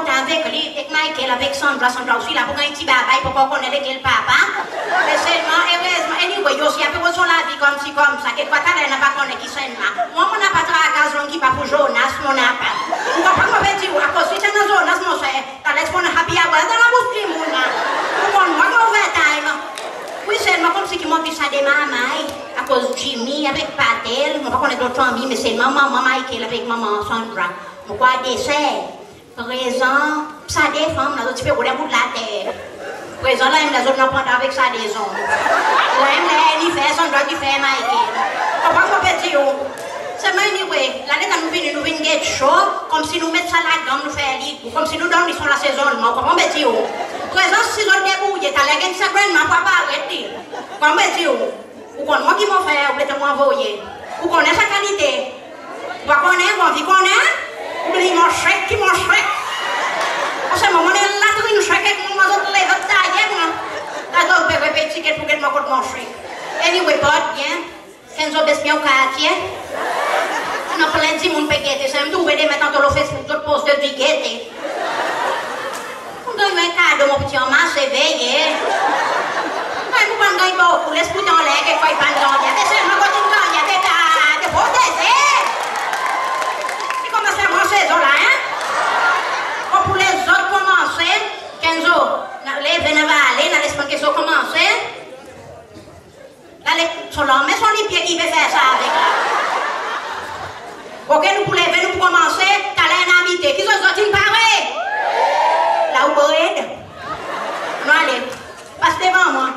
content avec lui, avec Michael, avec Sandra, Sandra aussi, là, pour un petit baba, pour qu'on connaisse quel papa. Mais seulement, heureusement, anyway, yo, si un peu sur la vie comme si, comme ça, quelque part, elle n'a pas connu qui là. Moi, mon n'a pas de gaz, qui pas pour Jonas, mon n'a pas. Tu comprends, mon petit, à cause de Jonas, mon cher, t'as laissé mon happy hour dans la bouche de mon là. Moi, mon time. Oui, seulement comme si qui m'ont vu ça des mamans, à cause Jimmy avec Patel, on va connaître d'autres familles, mais c'est maman, Michael avec maman Sandra. Pourquoi décès? Présent, ça des femmes, là, tu peux rouler bout de la terre. Présent, là, les autres n'ont pas avec ça des hommes. Là, là, il fait Sandra qui fait Michael. Comment mon petit c'est mais anyway, l'année nous venons nous venons get chaud, comme si nous mettions ça là-dedans, nous faisons ligue, comme si sur la si ma papa arrête. Comment petit Ou qu'on moi qui m'en fait, ou peut-être m'envoyer. Ou qu'on ait sa. Ou qu'on ait, on vit qu'on ait. Ou bien mon chèque, qui mon chèque. En ce moment, on est là, nous chèque, avec mon maison, les autres tailles, moi. Là, je vais répéter pour qu'elle me coûte mon chèque. Anyway, but, bien. Kenzo besmia o katie. No plendi mun pegete, sem tu vede mettant lo Facebook tot post de digete. Quando io è cado mo petit ma se veille. Ma tu quando io poco le sputo le che fai pandogna, adesso è una cottingogna che ta de potete. E come stiamo sceso là, eh? Oppure zot commence, Kenzo, le venevale, na le spanche so commence. Sur l'homme, mais son les pieds qui veut faire ça avec là. Ok, nous pouvons lever, nous pouvons commencer. T'as un invité. Qui sont sortis pareil? Là où vous êtes? Non, allez. Passe devant moi.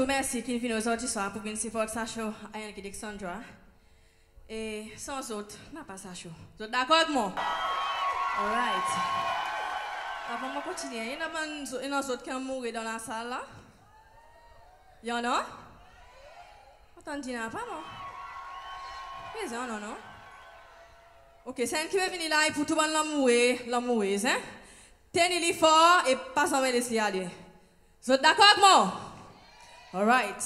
tou mersi ki vin ozodi swa pou vin sipot sa chou a yon ki dek Sandra. E san zot, nan pa sa chou. Zot dakot moun? Alright. Avan mwen kontinye, yon an zot ken mouri don la sal la? Yon an? Otan di nan pa moun? Pe zan an an? Ok, sen ki ve vini la, yon pou tou ban lan mouri, lan mouri, zan? Teni li for, e pasan men les li ale. Zot dakot moun? All right.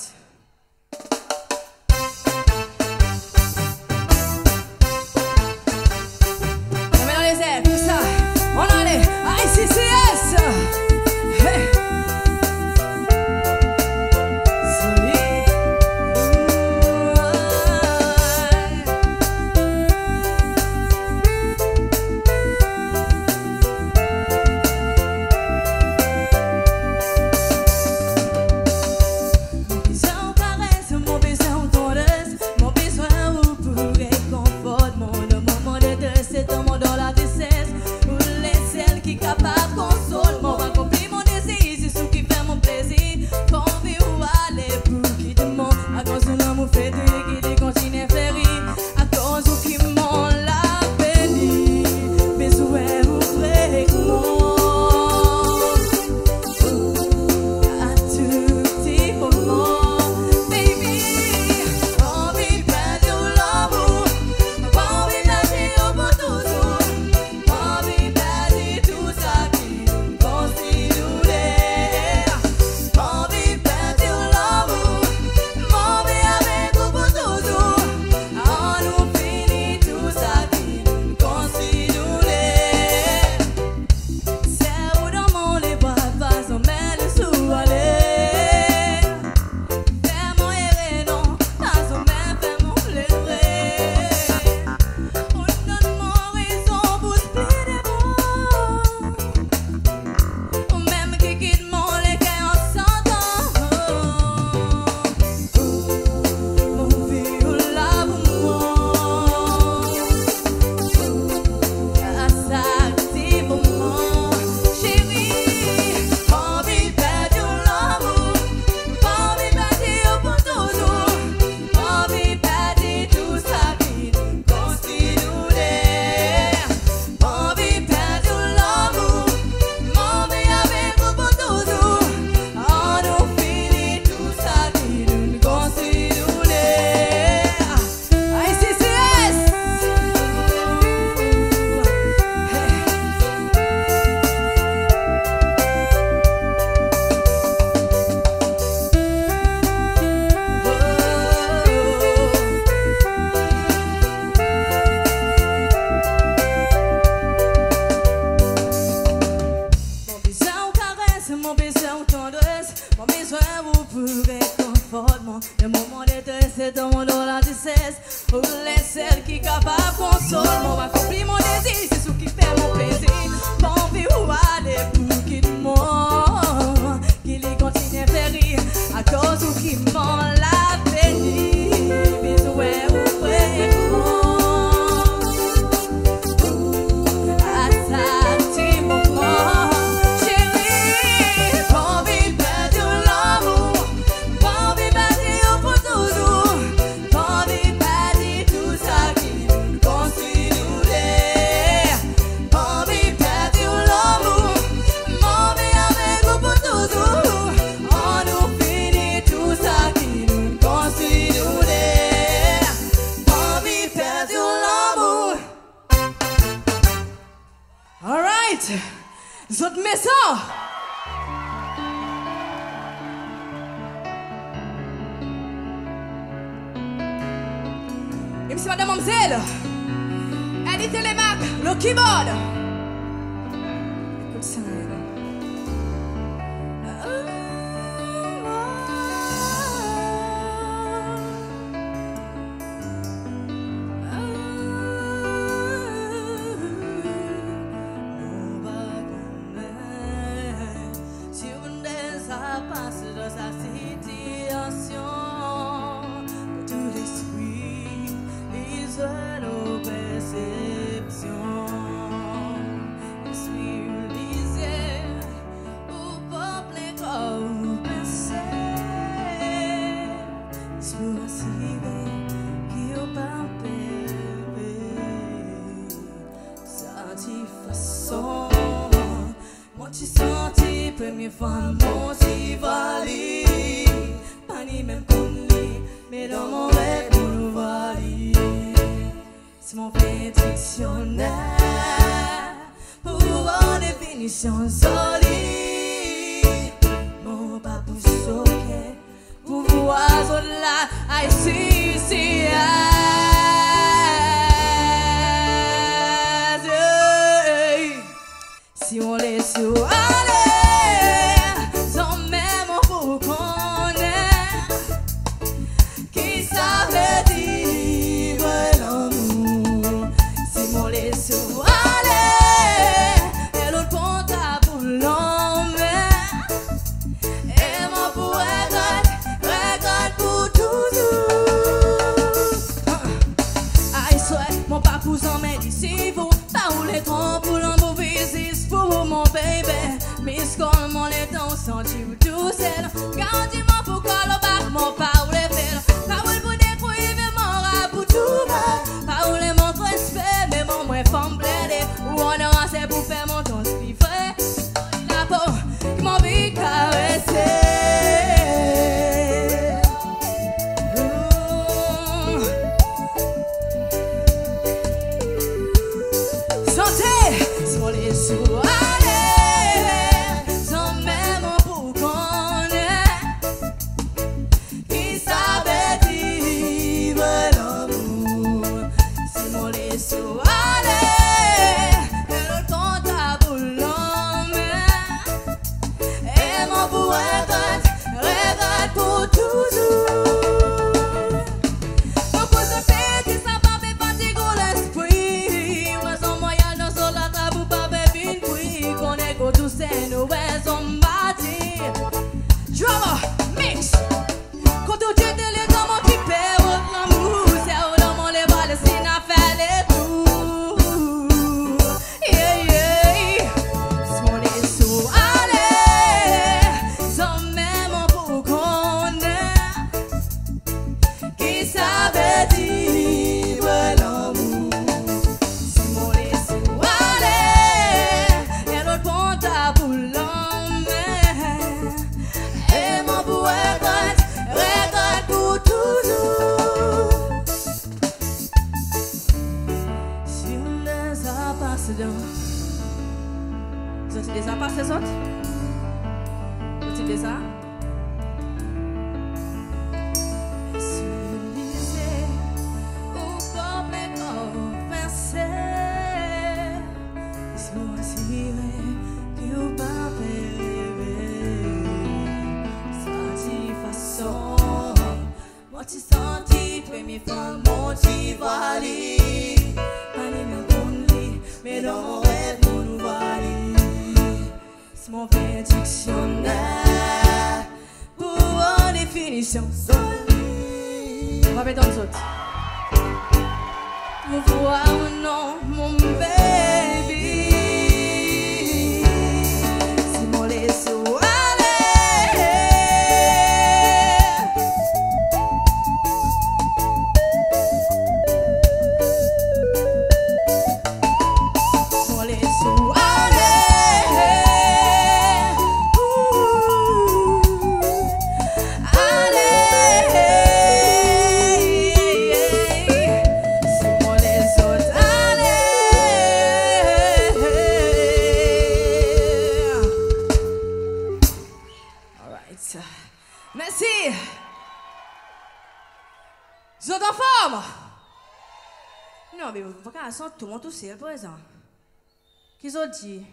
Dji.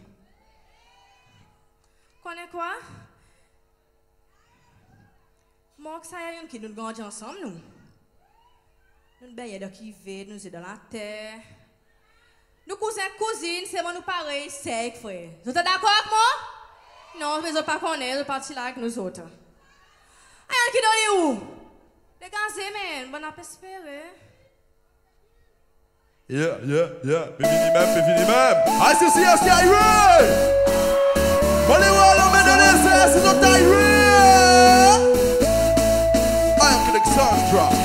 Konen kwa? Mok sa yon ki nou ganj ansam nou. Nou beye do ki ve, nou se do la ter. Nou kouzen kouzine, seman nou parey sek fwe. Zote dako ak mou? Non, me zote pa konen, zote pati la ak nou zote. A yon ki do li ou? De gaze men, bon ap espere. Yeah, yeah, yeah. Fais fini même, fais fini même. Association Skyrock! Allez voir la main de l'essai, c'est notre Tyree! I am Alexandra.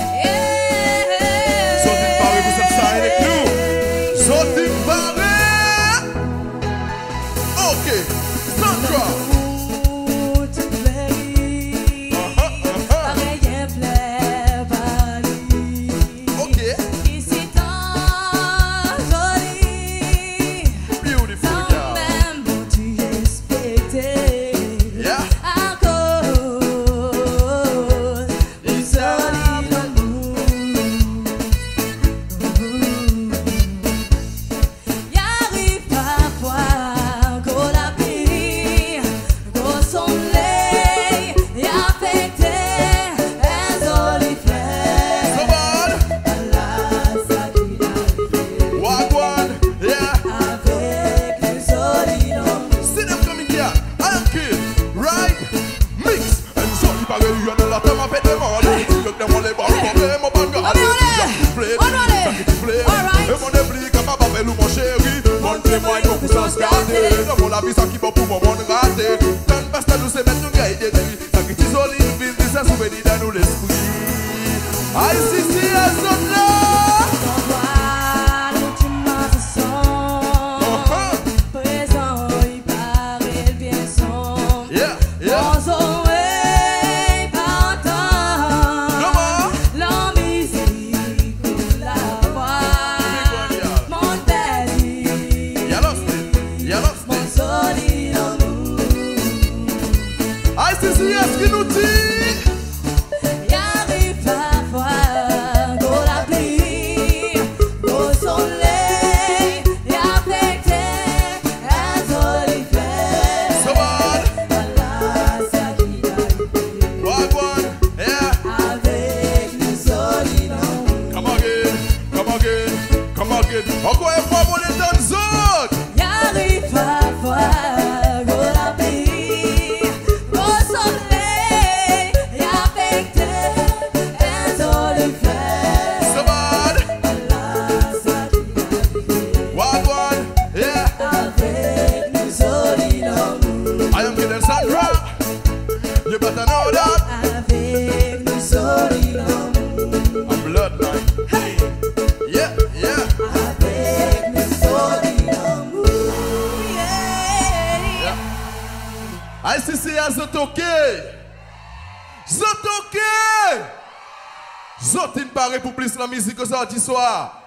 musique au sorti soir.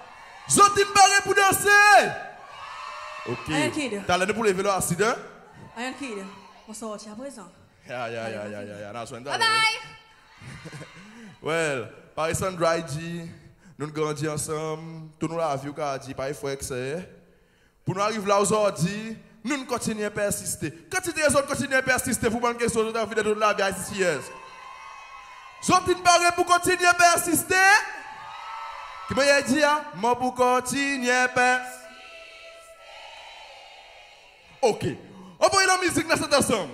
Zotin barré pour danser. Ok. T'as l'air pour les lever le acide. Hein? Rien qui On sortit à présent. Ya ya ya ya ya ya. Bye bye. well, par exemple, Dry nous grandissons ensemble, tout nous la vie qu'a dit, par frère que Pour nous arriver là aujourd'hui, nous continuons à persister. Quand les autres continuent à persister, vous pensez que vous avez envie de la vie haïtienne. Vous êtes barré pour continuer à persister. kiboyejia maọbụko tinye ebe ok ọ bụghị na music na-asatọ song.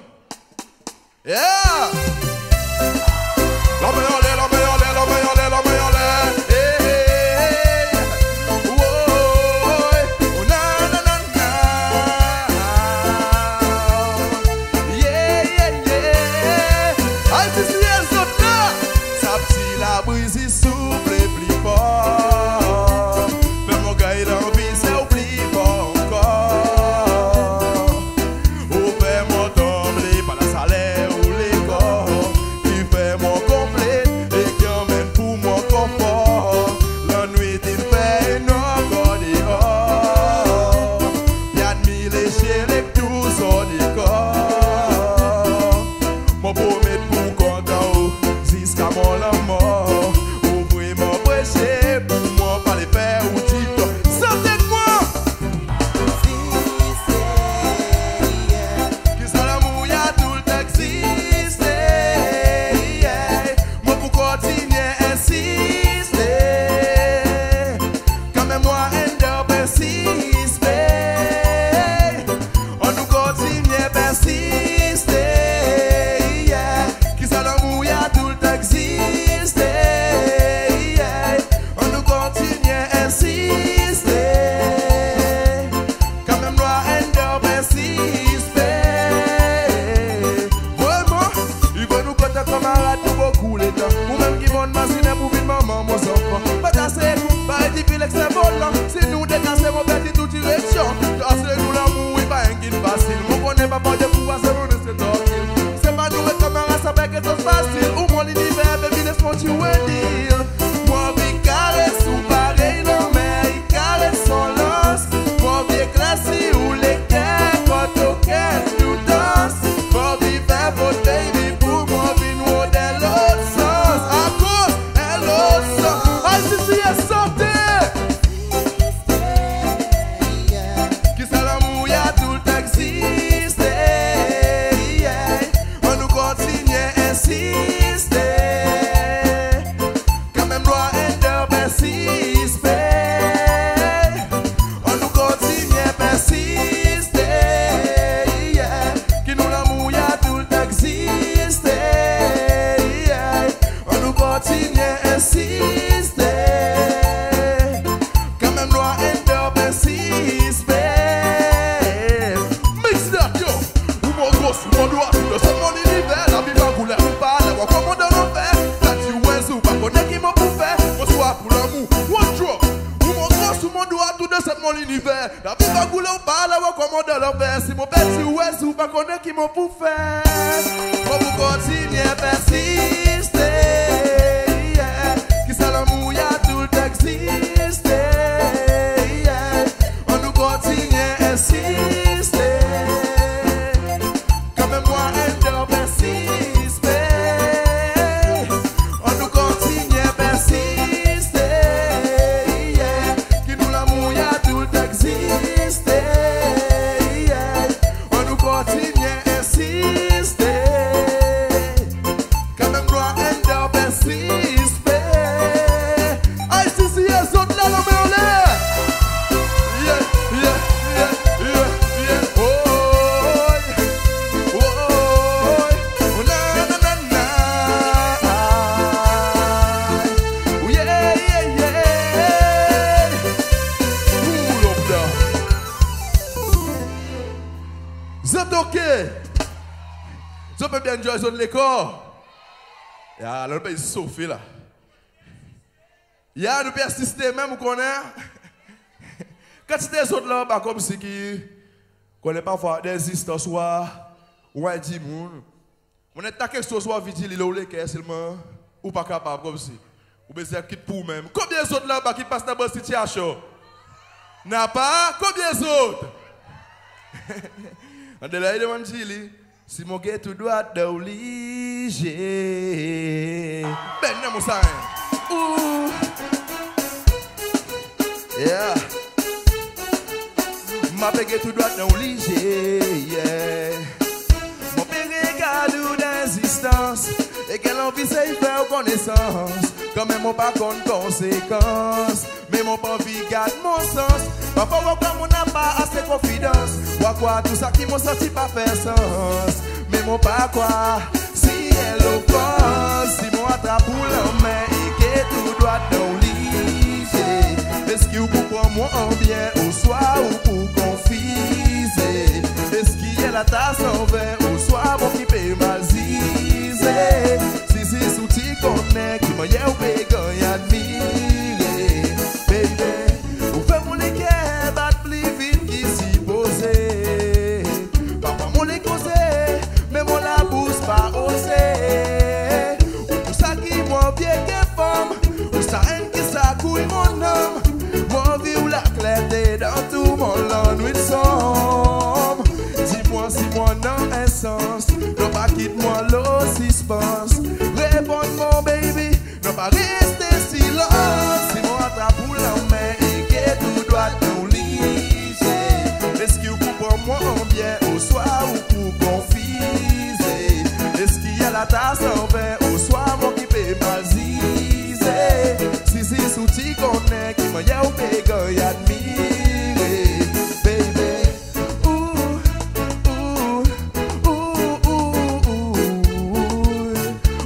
l'école. Ya, l'autre pays souffle là. Ya, nous persistons même, vous connaissez. Quand c'est des autres là, bah, comme si qui connaît parfois des histoires, soit, ou un dit moun. On est taqué sur soi, vigile, il est seulement, ou pas capable, comme si. Ou bien c'est qui pour même. Combien d'autres là-bas qui passent dans la situation? N'a pas? Combien d'autres? On est là, il demande, si mon gars tout droit doit d'obliger. Ben non mon sang. Ouh. Yeah. Ma pege tout doit d'obliger. Yeah. Mon père regarde d'insistance. Et quelle envie c'est faire connaissance. Quand même on pas compte conséquence, Mais mon pas garde mon sens. Parfois, mon n'a pas assez confiance. Quoi, quoi, tout ça qui m'a senti pas faire sens. Mais mon pas quoi, si elle offense, si mon attrape la main et que tout droit dans l'idée. Est-ce qu'il vous prend moi en bien au soir ou pour confiser? Est-ce qu'il y a la tasse en verre au soir pour qui peut mal? Si si souti connaît qui m'a yé ou ta sanve Ou swa mwen ki pe mazize Si si sou ti konen Ki mwen ye ou pe goy admire Baby Ou, ou, ou, ou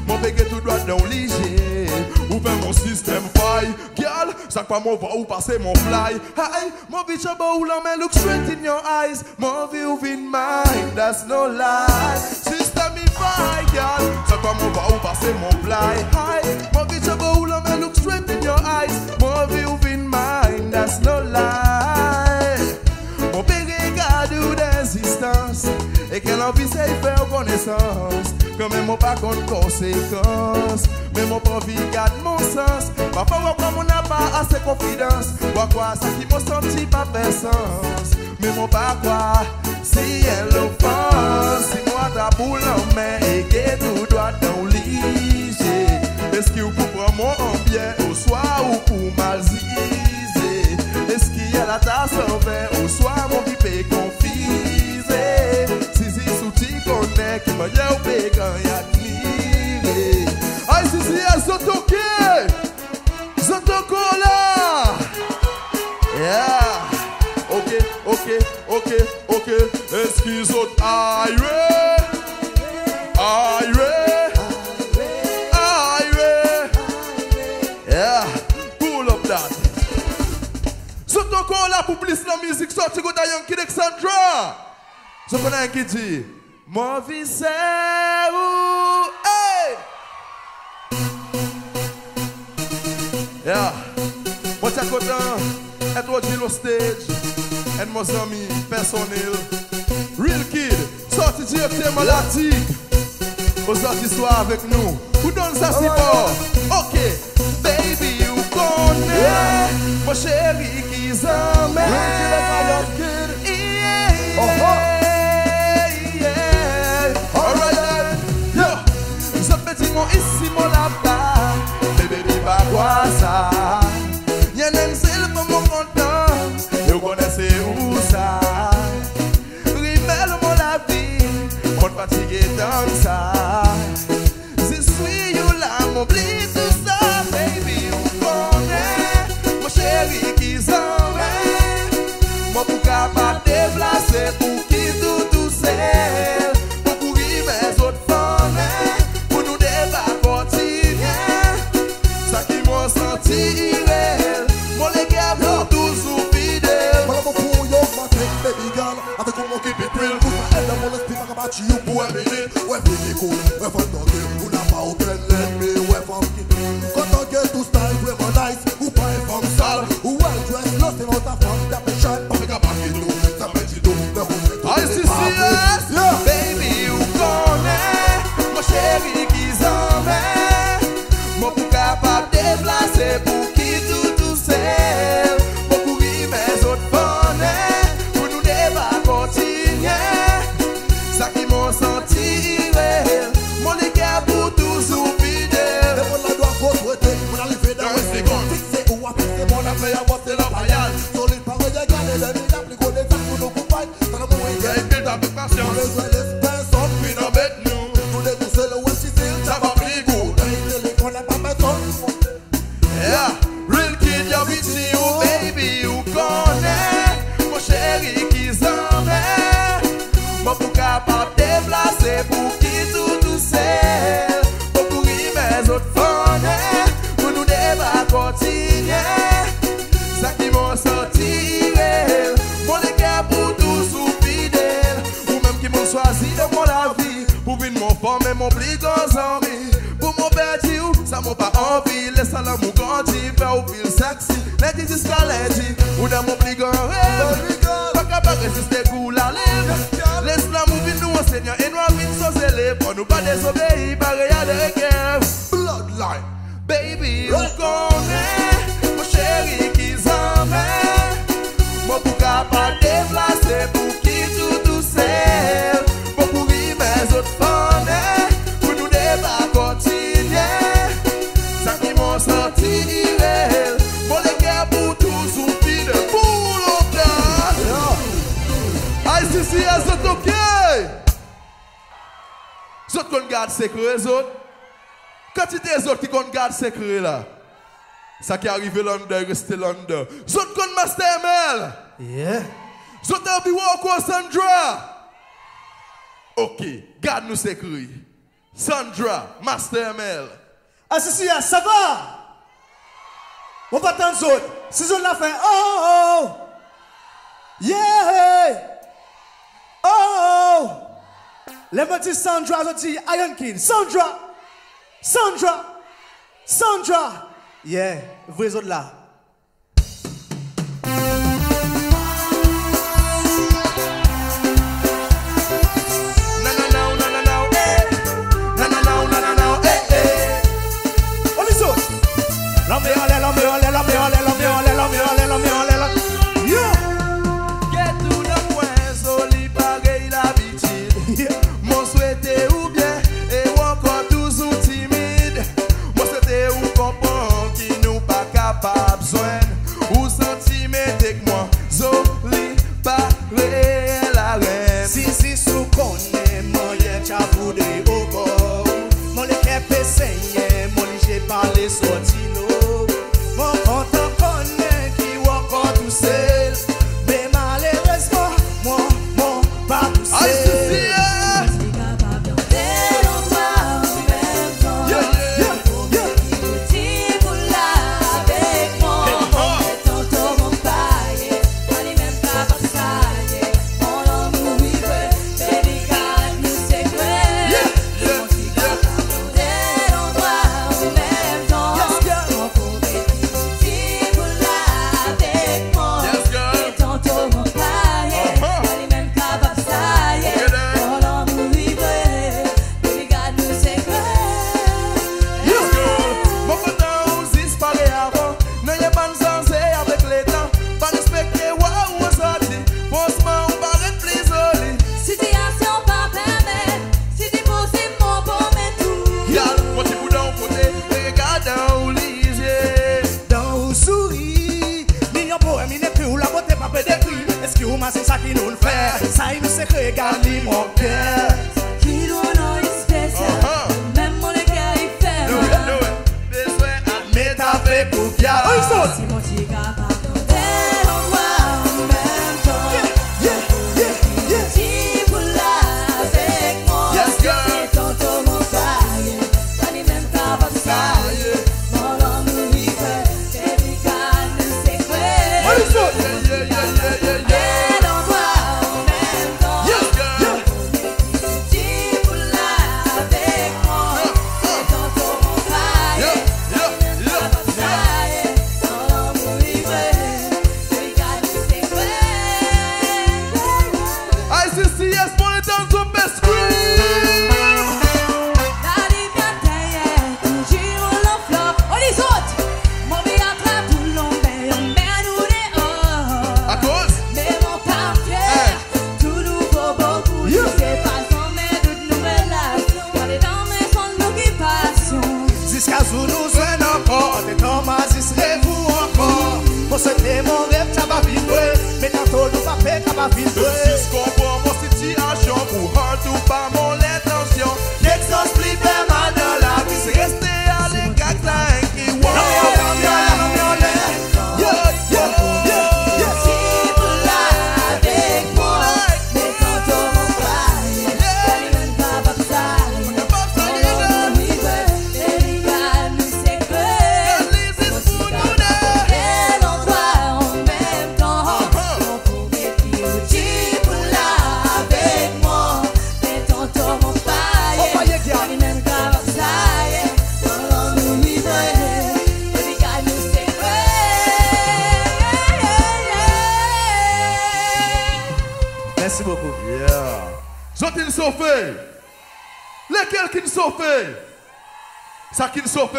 Mwen pege tout doat nan lije Ou pe mwen sistem fay Gyal, sak pa mwen va ou pase mwen fly. Hay, mwen vi chaba ou lan men Look straight in your eyes. Mwen vi ou vin mine That's no lie. girl. So come over, over, say more fly high. More reachable, love, and look straight in your eyes. More view in mine, that's no lie. Mon pérégard ou d'existence. Et qu'elle envie, c'est faire connaissance. Quand même, on pas contre conséquence. Mais mon profit garde mon sens. Ma femme, comme on n'a pas assez confidence. Pourquoi ça qui m'a senti pas fait sens? Mais mon pas quoi. Si el lo fan, si mwa ta pou lan men E ke tou doa tan lije. Eski ou pou pran moun anbyen Ou swa ou pou mal zize. Eski el ata san ven Ou swa moun ki pe konfize. Si si sou ti konen Ki mwen ye ou pe kanyak nire Ay si si el zotoke! Zotokola! Yeah! He's on highway, highway, highway. Yeah, pull up that. Sot ankon la pou plis nan mizik hey! Yeah, stage, Real Kid, sorti direkte malati. O sorti swa avek nou Ou don sa si bo Ok, baby ou konen Mwen cheri ki zame Real Kid, yeah, uh-huh. yeah. Uh-huh. Alright, yo. Zan peti mwen isi mwen la bay sécurité là. Ça qui est arrivé Londres, restez Londres. Zot kon Master ML. Yeah. Zot ambi wako Sandra? Ok, garde nous sécurité. Sandra, Master ML. Asisia, ah, ah, ça va? On va dans zone. Si zone la fait, oh, oh oh. Yeah. Oh oh. oh. Les petits Sandra, ont dit Iron King. Sandra. Yeah, vous les autres là.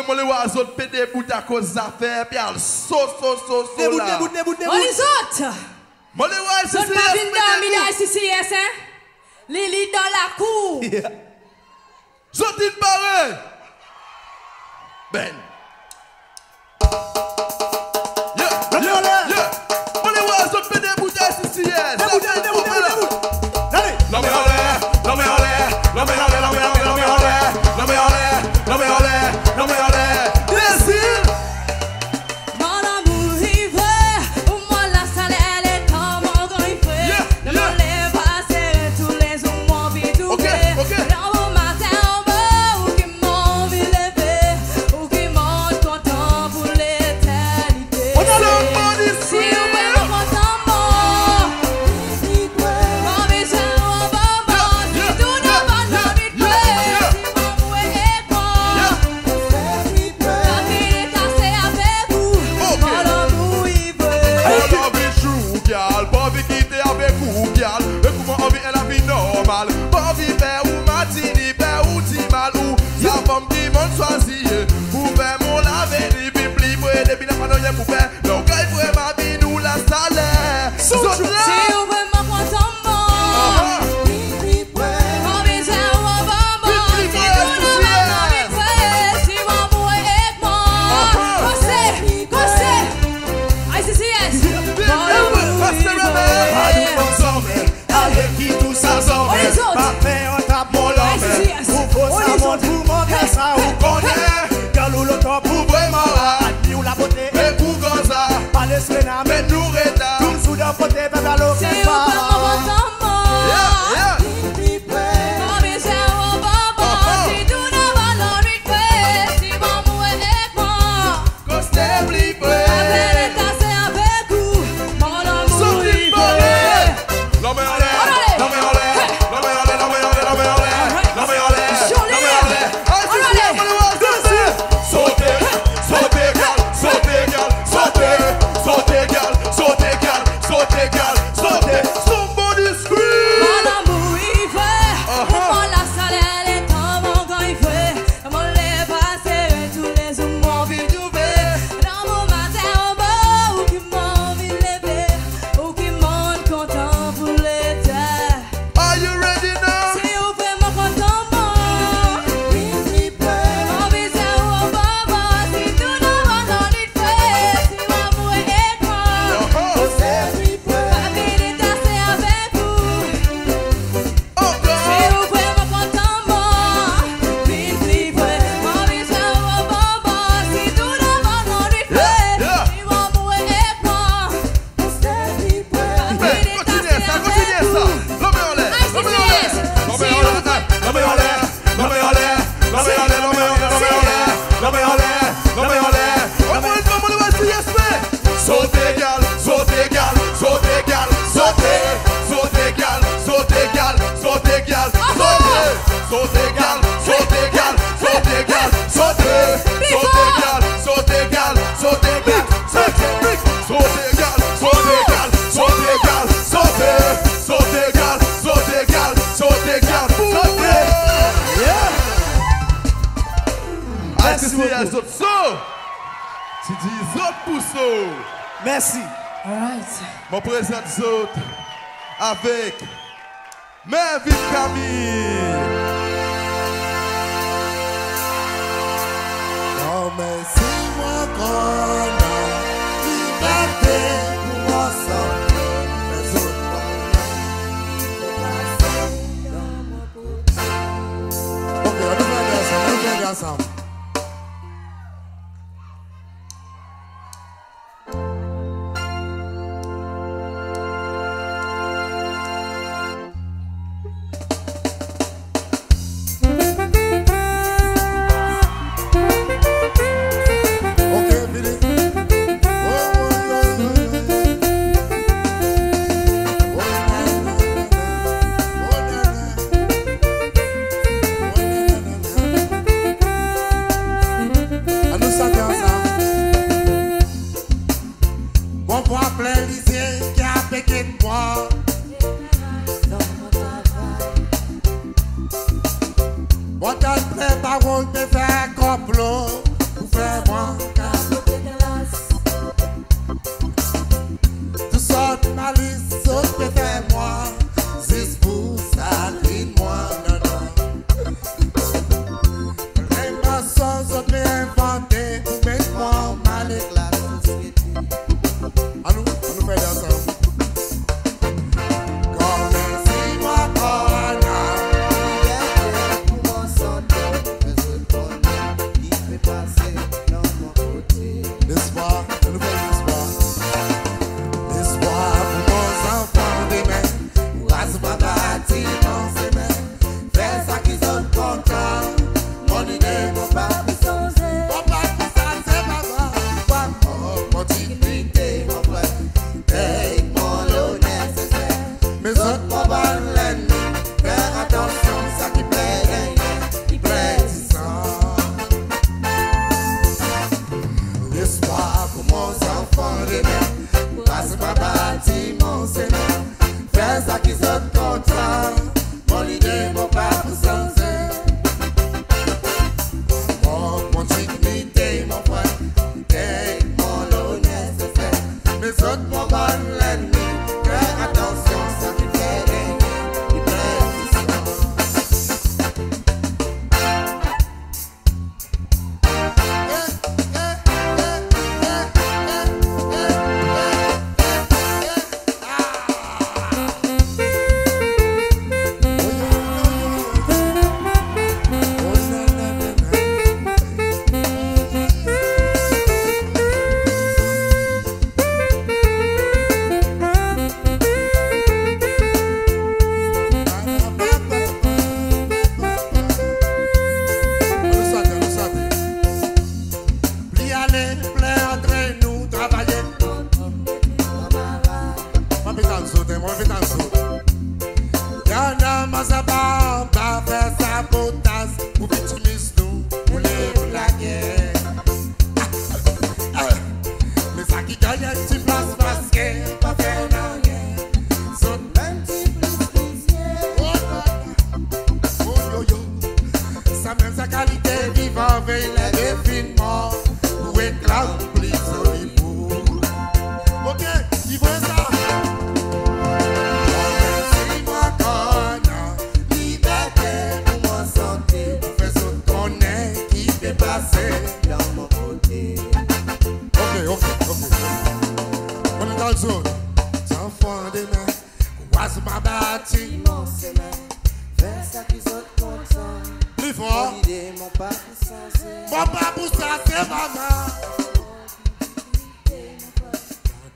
mwen mwen le wazot pe debout a koz zafè, pi al so, so, so, so la. Debout, debout, debout, debout. On li zot. Mwen le wazot pe debout. Zot pa vin dormi la SCCS, hein? Eh? Li li dan la kou. Yeah.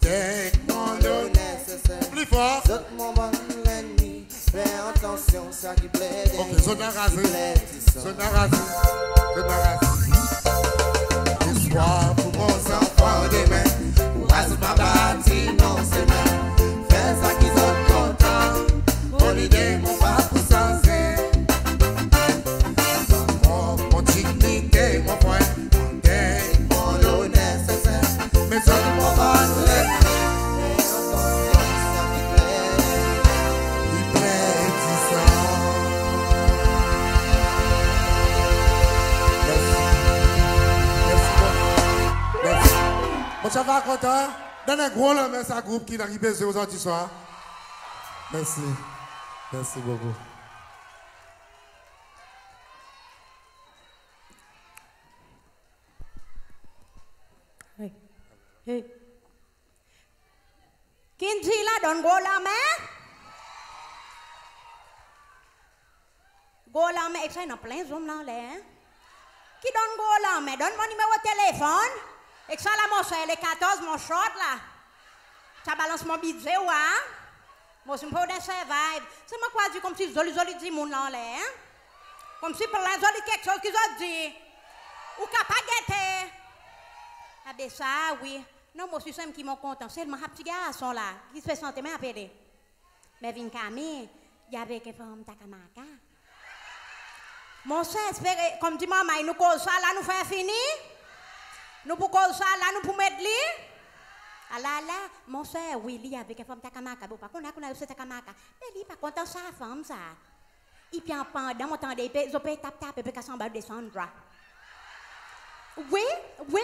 T'es mon lot. Plus fort. Ok, zone à raser. Zone à raser. Zone à raser. Pour mon enfant demain. Croise ma bâtie, non, c'est même. Fais ça qu'ils sont contents. Mon idée, mon Bon, ça va, content Dans les gros, là, mais à ça groupe qui arrive aujourd'hui soir. Merci. Merci beaucoup. Hey. Hey. Kim Chi là đòn gỗ là mẹ. Gỗ là mẹ, cái nó plein zoom là lẽ. Khi đòn gỗ là mẹ, đòn bọn đi mẹ qua telephone. De téléphone. Exa la mon c'est les 14 mon short là. Ça balance mon budget ou hein? Moi c'est pas de survive. C'est moi quoi dit comme si joli joli dit mon là lẽ. Comme si pour la joli quelque chose qu'ils ont dit. Ou capable guetter. Ah ben ça, oui. Non, moi, suis simple qui m'ont content. C'est mon petit garçon là, qui se fait sentir mais appeler. Mais vin Camille, il y avait quelqu'un comme Takamaka. Mon cher, espérez, comme dit maman, nous cause ça là, nous faire fini. Nous pour là, nous lui. Ah là là, mon cher, oui, il y avait quelqu'un comme Takamaka. Bon, par contre, on a eu Takamaka. Mais lui, par contre, sa femme, ça. Il puis en pendant, mon temps d'épée, ils ont tap tap, et puis qu'à s'en bas de Sandra. Oui, oui.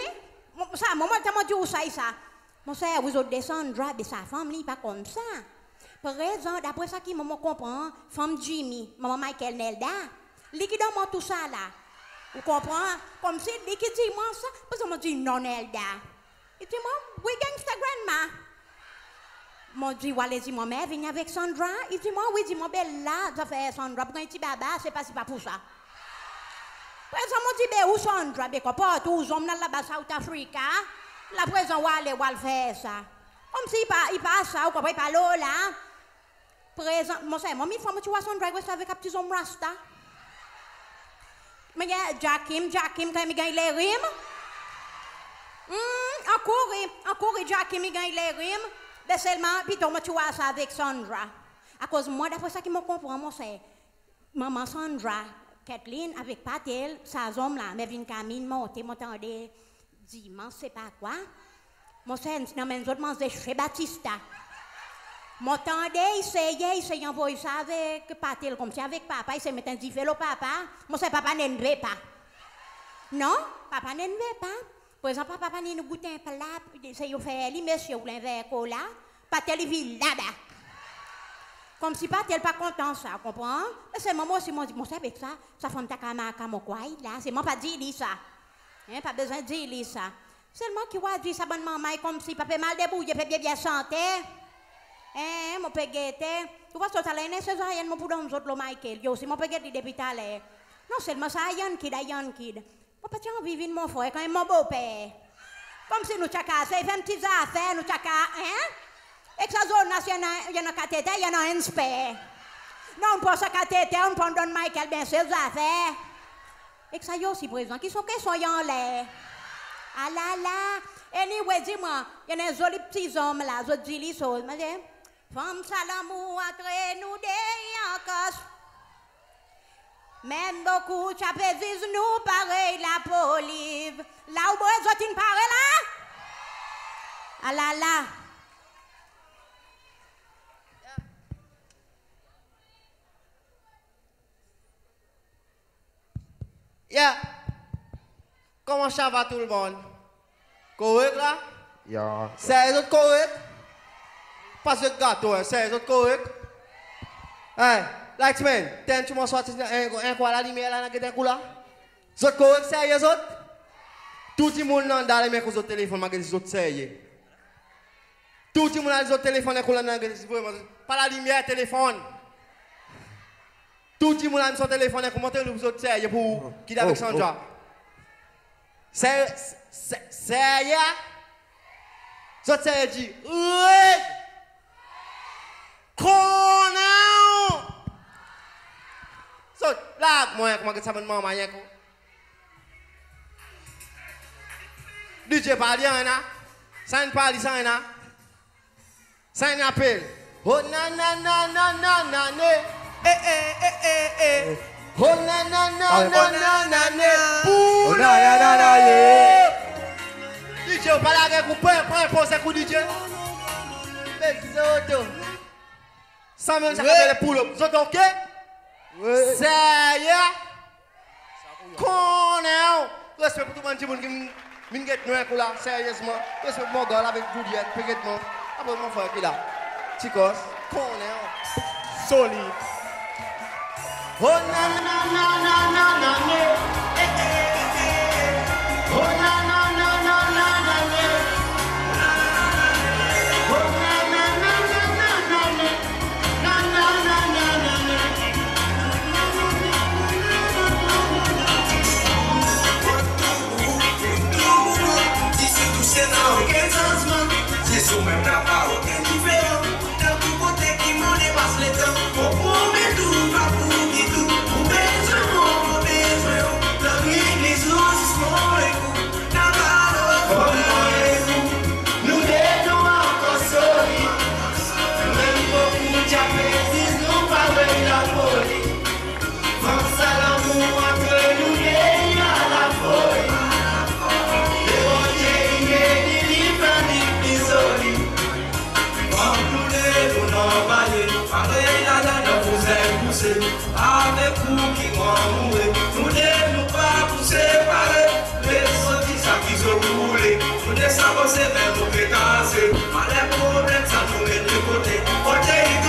Mon- Ça, maman t'a dit où ça, ça. Mon frère, vous autres descendrez de sa femme, lui, pas comme ça. Par exemple, d'après ça qui maman comprend, femme Jimmy, maman Michael Nelda, lui qui tout ça là. Vous comprenez? Comme si lui qui dit moi ça, parce que moi dit non Nelda. Il dit moi, oui, gangsta grandma. Moi dit, ouais, dit moi, mais viens avec Sandra. Il dit moi, oui, dit moi, belle là, ça fait Sandra, pour un petit baba, c'est pas si pas pour ça. Présent, mon dit, ben, où Sandra, ben, quoi, pas tous, là, là-bas, South Africa. La présent, aller, où aller faire ça. Comme pas, il passe ça, ou quoi, il pas là. Présent, moi, c'est, moi, mille fois, moi, tu vois Sandra, avec un petit homme rasta. Mais, Jackim, Jackim, quand il gagne les rimes. Hum, encore, encore, Jackim, il gagne les rimes. Ben, seulement, puis moi, tu vois ça avec Sandra. À cause moi, d'après ça qui me comprend, moi, c'est maman Sandra, Kathleen, avec Patel, sa homme là, mais vient Camille, monter, m'entendait dimanche, c'est pas quoi? Mon sens, non, mais nous autres, manger chez Baptista. M'entendait, il essayait, il essayait envoyer ça avec Patel, comme si avec papa, il se mettait différent au papa. Moi, c'est papa n'aimait pas. Non, papa n'aimait pas. Par exemple, papa nous goûter un plat, c'est yo fait li monsieur ou verre cola, pas tel ville là-bas. Comme si pas tel pas content ça, comprends? C'est maman aussi mon dit mon avec ça, ça femme ta kama kama quoi là, c'est moi pas lui ça. Hein, pas besoin de dire ça. Seulement qui va dire ça bonne maman comme si papa mal débrouillé, fait bien bien chanter. Hein, mon père guettait. Tu vois, ça, là, c'est ça, il mon pour nous autres, le Michael. Yo, père depuis tout à l'heure. Non seulement ça, Yann Kid, Yann Kid. Mon petit envie de mon frère, quand mon beau-père. Comme si nous tchaka, c'est fait un petit affaire, nous tchaka, hein? Et que ça zone nationale, il y en a qu'à tête, il y en a un spare. Non, on prend ça tête, on prend Don Michael, bien sûr, des affaires. Et que ça y a aussi présent, qui sont sont en l'air. Ah là là. Anyway, dis-moi, il y a un joli petit homme là, je dis les choses, mais Femme salamou entre nous des encore. Même beaucoup, disent nous pareil la polive. Là où vous êtes une pareil là? Ah là là. Yeah. Comment ça va tout le monde? Correct là? Yeah. C'est correct? Pas ce gâteau, hein, c'est correct? Hey, Lightsman, t'es tu m'as sorti un, quoi la lumière là, dans coup là? Correct, c'est les autres? Tout le monde dans les mecs aux autres téléphones, ma les autres sérieux. Tout le monde a les autres téléphones, dans les pas la lumière, téléphone. Tout le monde a son téléphone, comment les autres sérieux pour qui avec Oh, Sandra? C'est, c'est, sérieux? Les autres sérieux dit, oui! Conan! So, comment que ça me demande, rien quoi? DJ parle, hein, na? Ça ne parle, ça, na? Ça ne appelle. Oh, na, na, na, na, na, na, ne. Eh, eh, eh, eh, eh. Oh, na, na, na, na, na, na, ne. Oh, na, na, na, na, yeah. DJ, vous, prends, prends, prends, c'est coup, DJ. Exoto. Ça même, ça s'appelle le pull-up. Vous êtes OK? Sérieux? Conan! Respect pour tout le monde qui m'a get nous là, sérieusement. Respect pour mon gars avec Juliette, péguetement. Après mon frère qui est là? Chicos, Conan. Solide. Oh na na na na na na ne. volumen, Avek ou ki an ouwe Nou ne nou pa pou separe Le soti sa ki zo roule Nou ne sa vose men nou pe kase Ma le problem sa nou men de kote Kote yi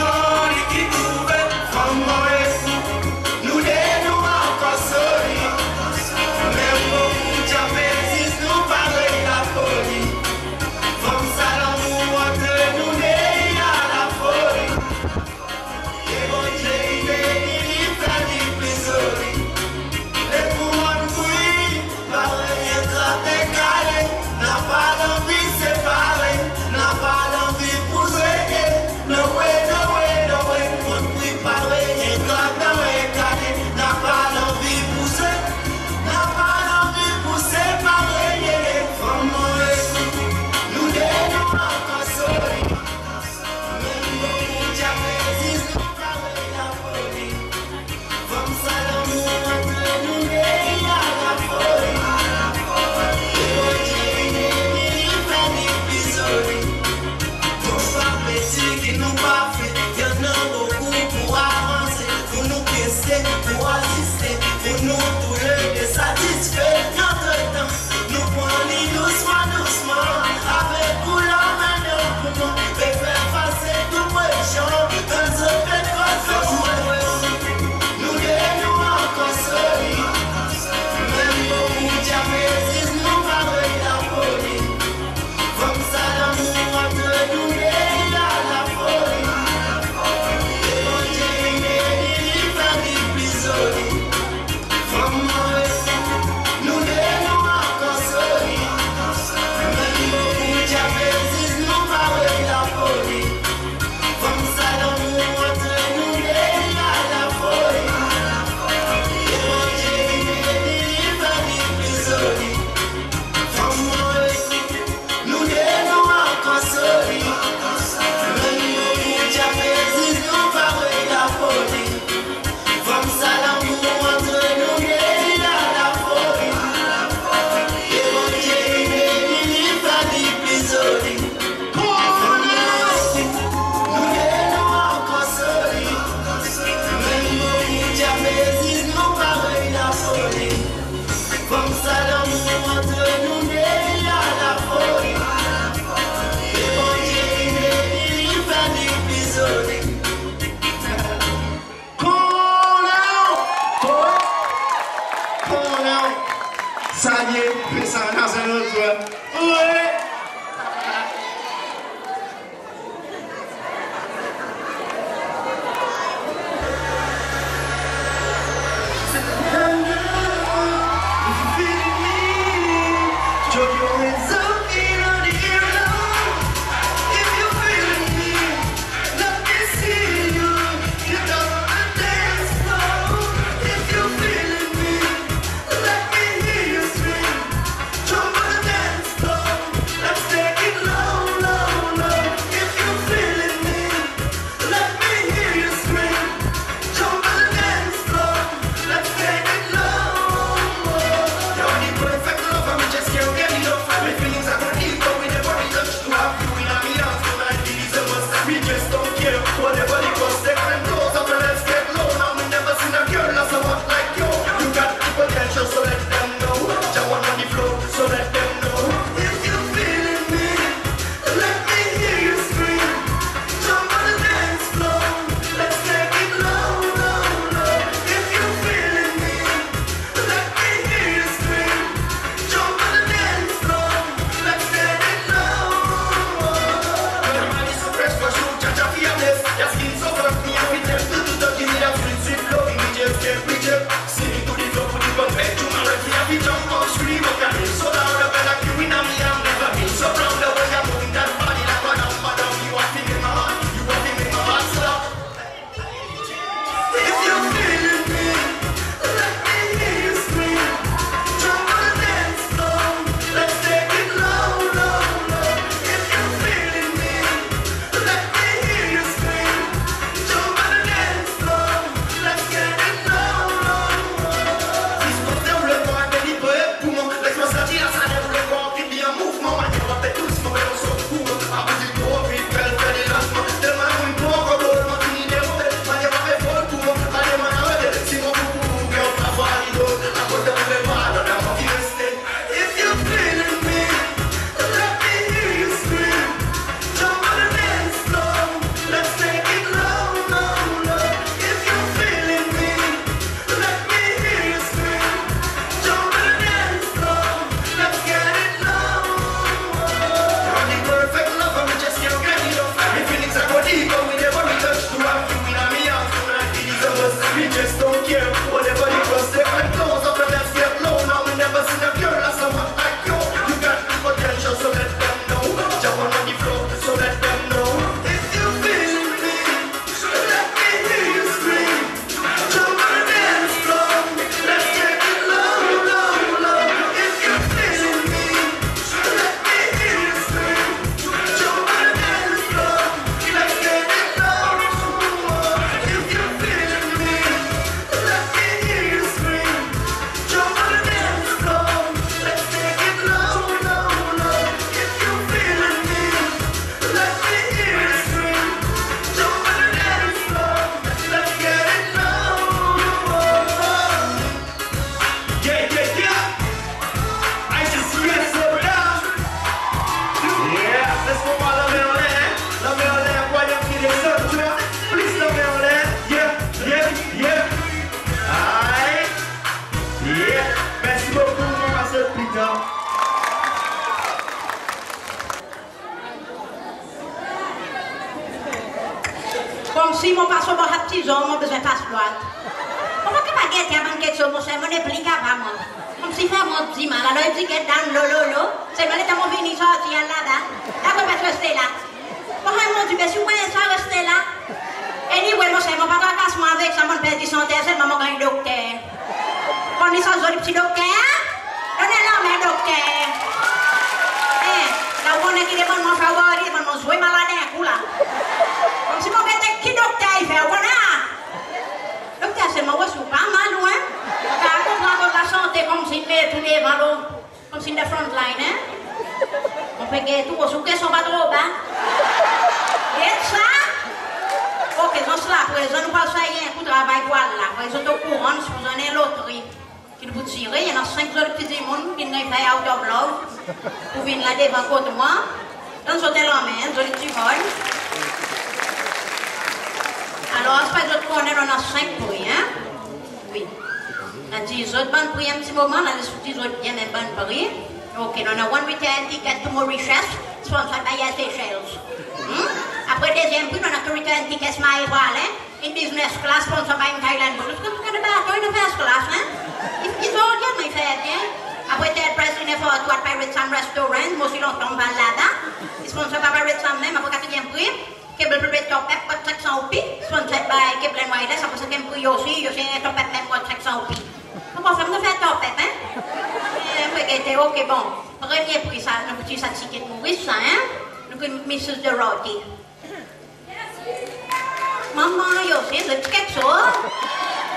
mamma, jag ser inte ketchup.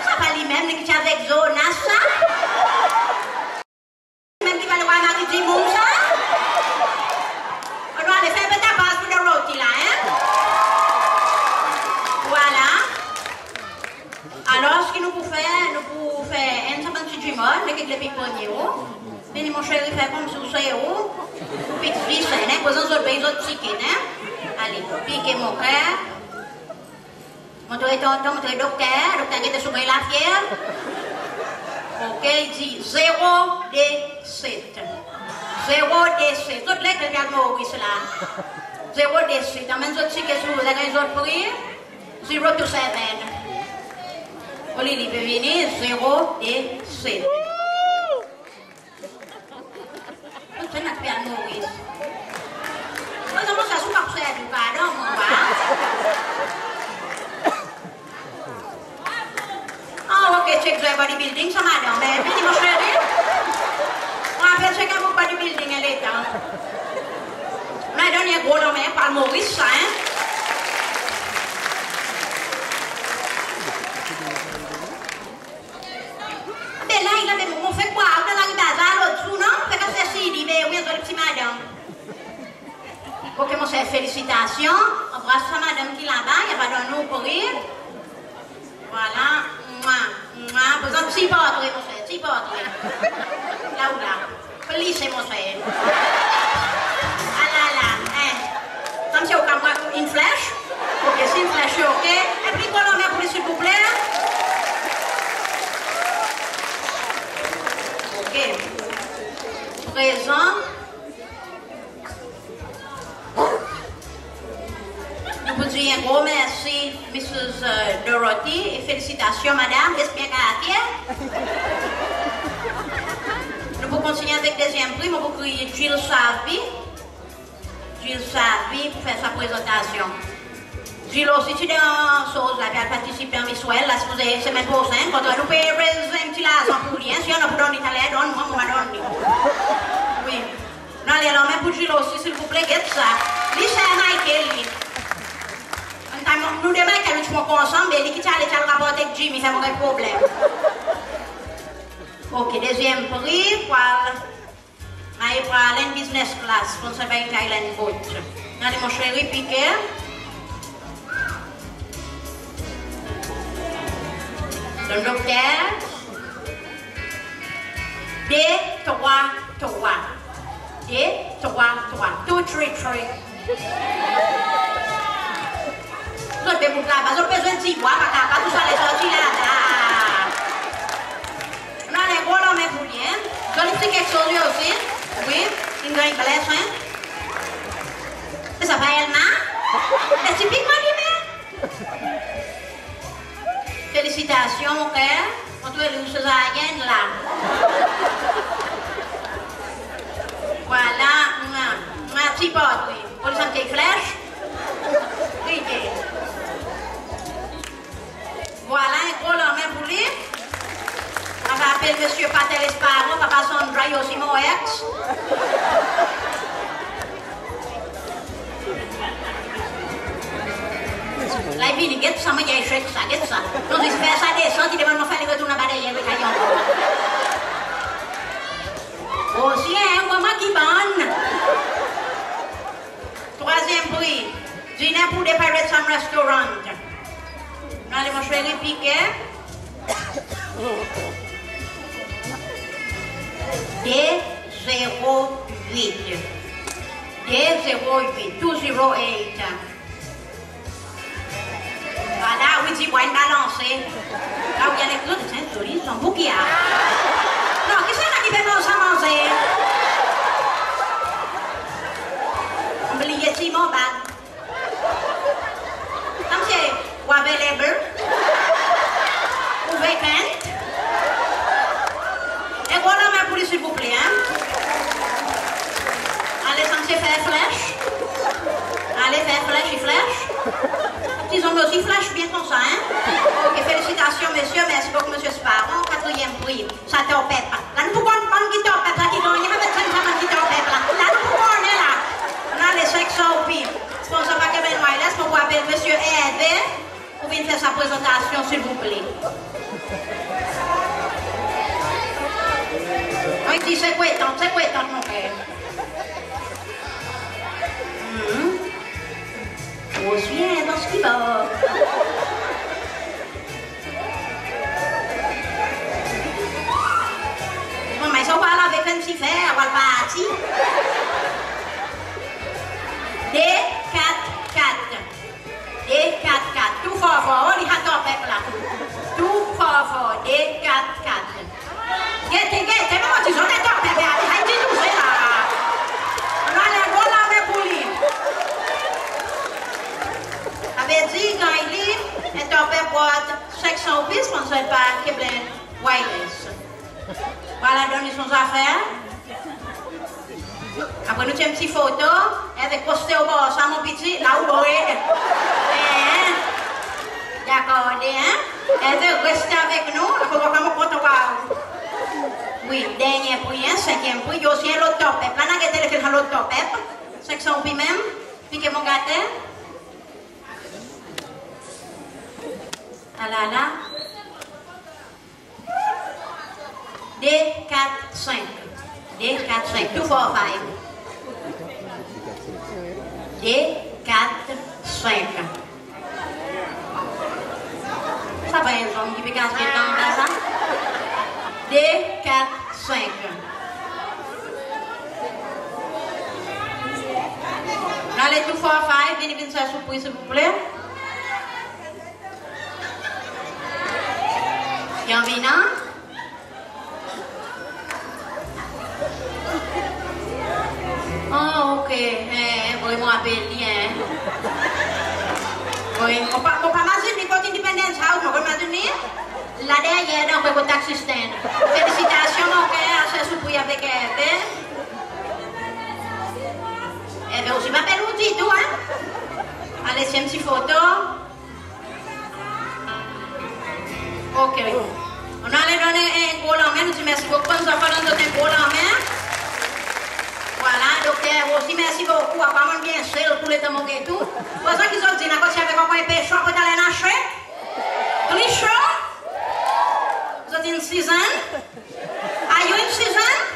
Kapali même, qui avec Jonas, ça. Même qui va le voir avec du ça. On doit aller faire un tapas pour le roti, là, hein? Voilà. Alors, ce que nous pouvons faire, nous pouvons faire un sapin de Jimon, mais avec les piponniers, oh. Venez mon chéri faire comme si vous soyez haut. Vous pouvez te hein, vous en avez besoin de hein? Allez, piquez mon. Je vais t'entendre, je vais te soumettre la fière. Ok, il dit 0D7. 0D7. Toutes les deux qui sont en Maurice là. 0D7. En même temps, si vous avez raison de vous dire, 027. Oli, le veut venir. 0D7. Je vais te faire un Maurice. Je vais te faire un Maurice. Je vais te. हो कि चेक जय बड़ी बिल्डिंग समाने हो मैं भी मुश्किल है वहाँ पे चेक वो बड़ी बिल्डिंग है लेता हूँ मैडम ये घोड़ों में पालमोगिस science Pour mon félicitations, embrasse madame qui là-bas, elle va donner nous courir. Voilà. Mouah, besoin mon frère. Là ou là. Ah là là, hein. Comme si on a une flèche. Ok, c'est une flèche, ok. Eh, Et puis, quoi, pour s'il vous plaît. Ok. Présent. Nous vous dire un gros merci, Mrs. Euh, Dorothy, et félicitations, madame. Reste bien caractère. Nous pouvons continuer avec le deuxième prix, mais vous crier Jules Savi. Jules Savi pour faire sa présentation. Jules aussi, tu es en sauce, là, elle participe à Miss Well, là, si vous avez semaine prochaine, quand nous pouvez raiser un petit laçon pour rien, si on a pour donner, t'allais, donne, moi, moi, donne. Oui. Non, allez, alors, même pour Jules aussi, s'il vous plaît, guette ça. Lui, c'est Michael, lui. Tan nou demay ke louch mwen konsanbe, li ki chale chal rapotek di se mwen gen problem. Ok, dezyen pri, pral, may pral en business class, pon se bay kailan bot. Gade mwen chweri pike. Eh. Don dokter. De, towa, towa. De, towa, towa. Tou, tri, tri. 准备不来，把准备准计划嘛，大把都算来说起来啦。那来过了没不念，可能这个说的有些，oui, il ne rigole pas. Ça va Elma? C'est typiquement lui-même. Félicitations, mon cœur. On doit lui faire rien là. Voilà, ma, ma petite porte, oui. Pour les antilles flèches. Oui, bien. Voilà un gros la main pour lui. On va appeler Monsieur Patel Esparo, Papa Sandra et aussi. La vie, il get ça, mais il y a échec, ça, get ça. Donc, il fait ça descend, il demande de faire les retours à balayer avec Mon piqué. D08. D08. 208. Voilà, oui, dis-moi une balancée. Là où il y a les clous de Saint-Jolie, ils sont bouquillard. Non, c'est là qui fait manger à manger? Oubliez Simon, bad. Comme c'est ou available, ou vacant. Et voilà ma police, s'il vous plaît. Hein? Allez, ça me fait faire flèche. Allez, faire flèche et flèche. Ils ont aussi flash bien comme ça, hein? Ok, félicitations, monsieur. Merci beaucoup, monsieur Sparrow. Quatrième prix. Ça t'empête pas. Là, nous pouvons prendre qui t'empête, là, qui t'empête, il y a même ça qui t'empête, là. Là, nous pouvons, on est là. On a les 500 prix. Sponsor par Kevin Wireless, pour vous appeler monsieur Hervé. Vous venez faire sa présentation, s'il vous plaît. Oui, dis, c'est quoi, c'est quoi, tante, mon père? Dans ce qui va. Bon, mais ça parle avec un petit fer, on va partir. D, 4, 4. D, 4, 4. Tout fort, fort. On y a top, là. Tout fort. D, 4, 4. Gete, gete, mais moi, tu Il lit, est top, boîte, 500 bis, sponsorisé par Kiblen Wireless. Voilà, donner son affaire. Après, nous une petite photo avec posté au bord, ça, mon petit, là. Hein? D'accord, hein? Elle rester avec nous, après, on Oui, dernier prix, hein, cinquième prix, il y top. Là, on a le l'autre top. 500 prix même, mon gâté. Alala. D, 4, 5. D, 4, 5. Tu vó vai. D, 4, 5. Está bem, vamos de casa que não dá, tá? D, 4, 5. Allez, tout fort, five, venez, venez, ça, je vous pousse, s'il vous plaît. Jovina? Oh, ok, eh, volevo aprirli, eh. Voi, opa, opa, ma se mi porti indipendenza, ho una cosa di me? La dea ieri ho quel taxi stand. Felicitazione, ok, a se su cui avete, eh? E eh, beh, usi, ma per usi tu, eh? Alle semplici foto? Ok. On allait donner un gros la main. Nous merci beaucoup. Nous avons donné un gros la main. Voilà, docteur, aussi merci beaucoup. Apparemment, bien seul pour les tamogues et tout. Pour ça qu'ils ont dit, d'accord, si avec un pêcheur, peut aller nacher. Cliché. Vous êtes une saison. Are you in season?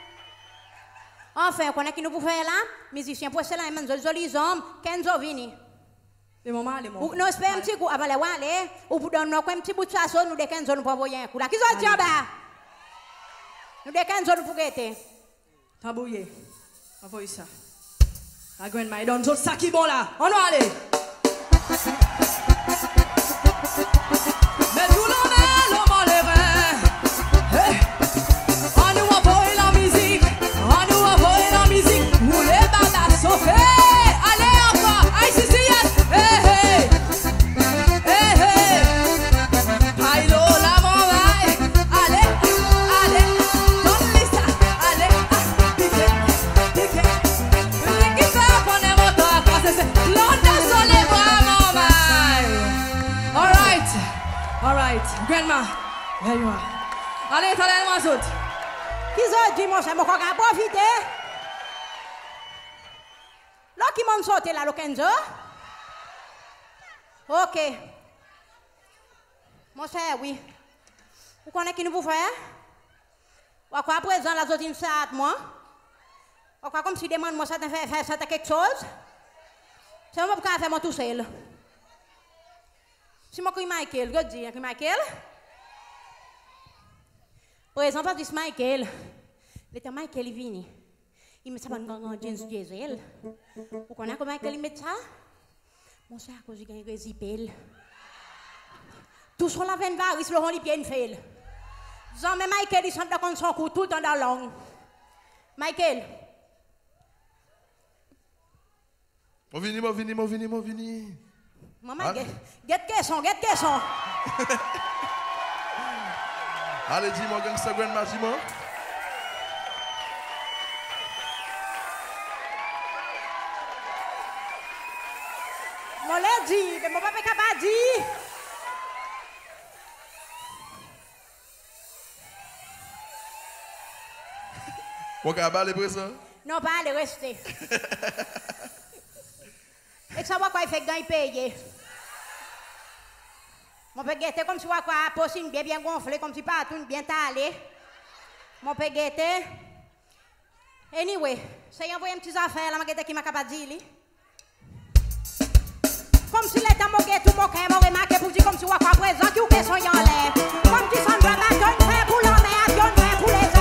Enfin, konen ki nou pou fè la, mizisyen pou se la men zol zoli zom, ken zo vini. Le mouman, le mouman. Ou nou spè mti kou, avan le wan le, ou pou don nou kwen mti bout sa son, nou de ken zol nou pou avoyen kou la. Ki zol diyan ba? Nou de ken zol nou pou gete. Tambouye, avoy sa. La gwen may don zol sa ki bon la, anou ale. Venha. Allez, tá lendo mais outro. Que zodinho, moça, vou colocar boa vida. Lá que mão solte lá, Lokenzo. Ok. Mon cher, oui. Vous connaissez qui nous faire? Hein? Ou quoi présent la zodine ça à moi? Ou quoi comme si demande moi ça de faire ça quelque chose? C'est moi pour faire mon tout seul. Si moi qui Michael, je dis, hein, qui Michael? Dis Michael. Le temps Michael est venu. Il met ça dans un jeans diesel. Vous connaissez comment Michael il met ça? Mon cher, à cause du gagne zipel. Tout sur la veine varis, pied une fait. Disons, mais Michael, il sent dans son cou tout dans la langue. Michael, Mon vini, mon vini, mon vini, mon vini. maman, get, get caisson, get caisson. Allez, dis-moi, gangsta grandma, dis-moi. Mon dit, mais mon papa n'est pas dit. Mon cabal est présent. Non, pas aller rester. Et ça va quoi, il fait gagner payer. Mon peut guetter comme si quoi possible bien bien gonflé comme si pas tout bien talé. Mon peut guetter. Anyway, c'est y envoyer une petite affaire là, mon guetter qui m'a capable de dire Comme si l'état m'a guetté tout mon cœur m'a remarqué pour dire comme si quoi présent qui ou qu'est-ce son en l'air. Comme si son va pas donner pour l'homme et à donner pour les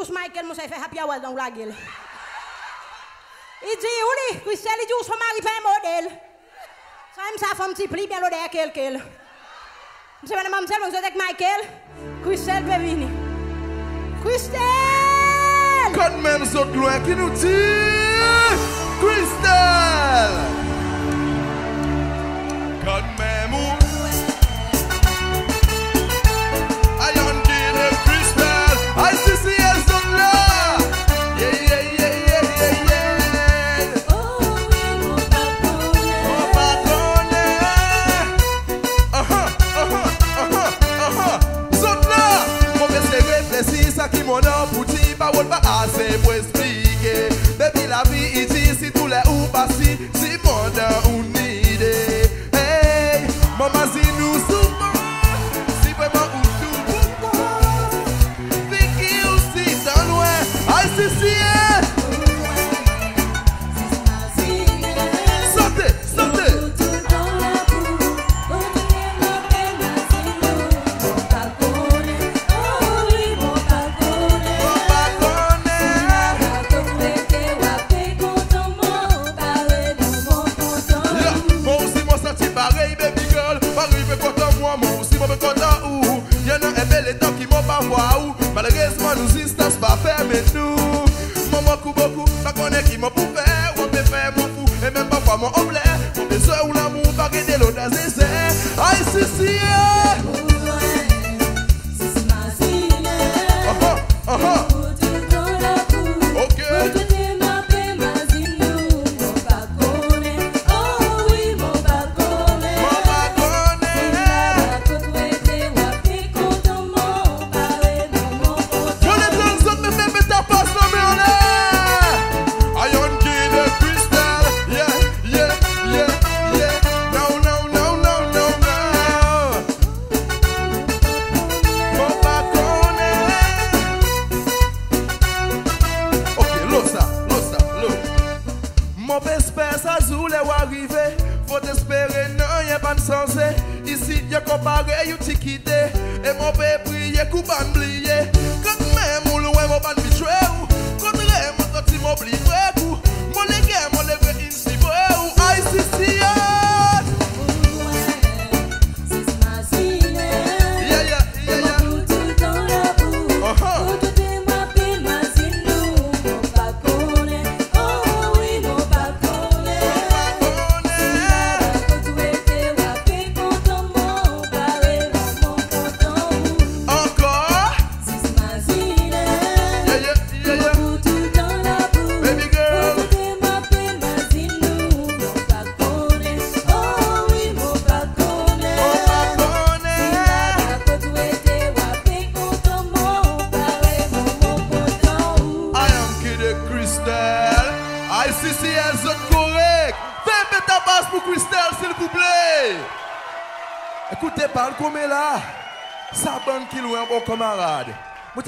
Just Michael mu sai fe happy hour daw lagi. I juli, kui see oli juus omagi päevamodel. saime saavamisi pliibialo teha keel keel. mis me oleme oma seal, see teeb Michael, kui seal peab viini. kui seal. Quand même saute loin qui nous tire. Crystal.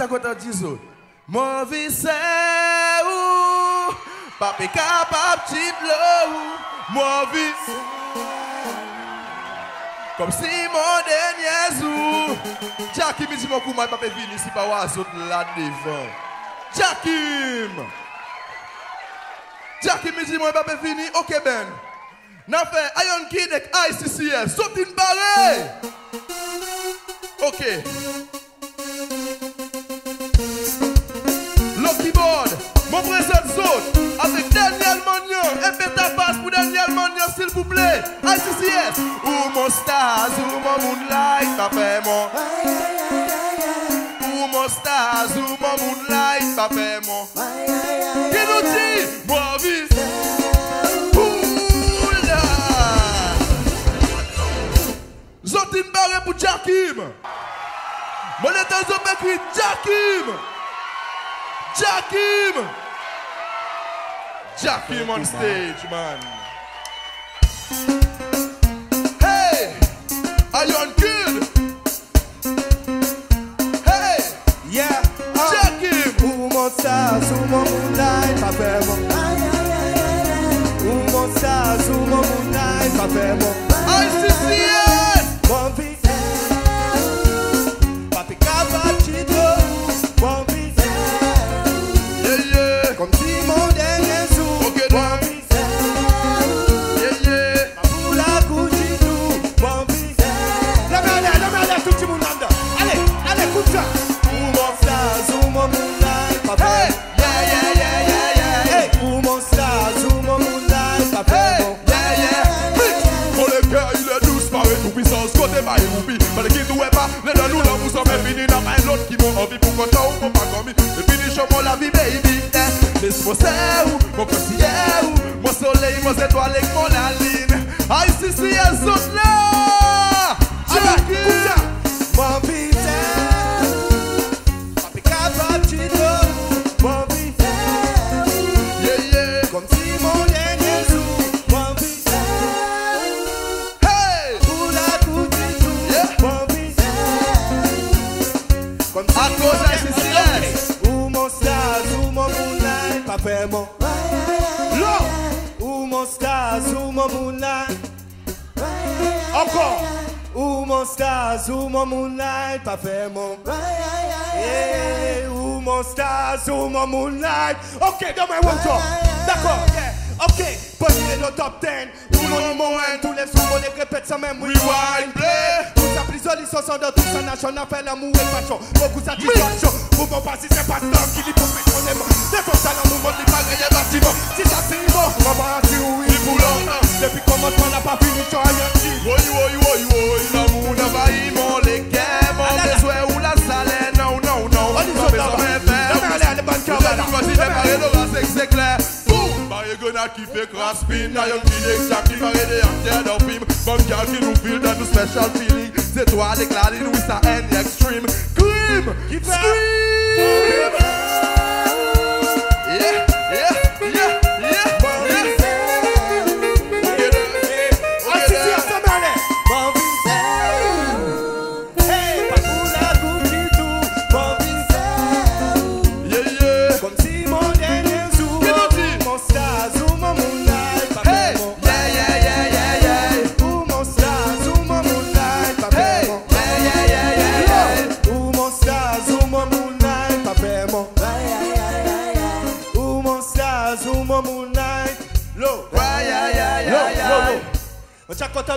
chante kontan dizou. Mwen vi se ou, pa pe kapap chit lo ou. Mwen vi se ou, kom si mwen denye zou. Jakim iti mwen kouman, pa pe vini si pa wazot la devan. Jakim! Jakim iti mwen, pa pe vini, ok ben. Nan fe, ayon ki dek ICCS, sotin bare! Ok. Mon présent zone avec Daniel Magnon. Et fais ta passe pour Daniel Magnon, s'il vous plaît. ICCS. Ou mon stars, ou mon moonlight, pas vraiment. Ou mon stars, ou mon moonlight, pas vraiment. Qui nous dit, moi, Zotin barre pour Jakim. Mon état, je Jakim. Jakim. Jack him on stage, man. Hey, are you on good? Hey, yeah, Jack him. Humo stars, humo moonlight, papemo. Humo stars, humo moonlight, papemo. Ouvi pou konta ou pou pa gomi Depi ni chou moun la baby. Eh. Des mose ou, moun konsye ou Moun soley, moun zetwalek, moun aline Ay si si e zot le Ou mon stars, ou mon moonlight, pas fait mon. Yeah, ou mon stars, ou mon moonlight? Ok, demain, one top. D'accord, yeah. Ok, premier le top 10. Tout mon numéro 1, tous les sous, les répète ça même. Rewind, play. Tout ça, plus licence en de tout ça, nation, on fait l'amour et passion. Beaucoup satisfaction. Mouvement c'est pas tant qu'il y. Des fois, ça, le mouvement, n'est pas bâtiment. Si ça, c'est bon, on va. Il l'homme. Depuis commencement, on n'a pas fini, a ki fe kraspin A yon kid eksak ki marede an kè of him. Bon kèl ki nou feel dan nou special feeling Se to a deklari nou isa en ekstrim Krim! Skrim! Skrim!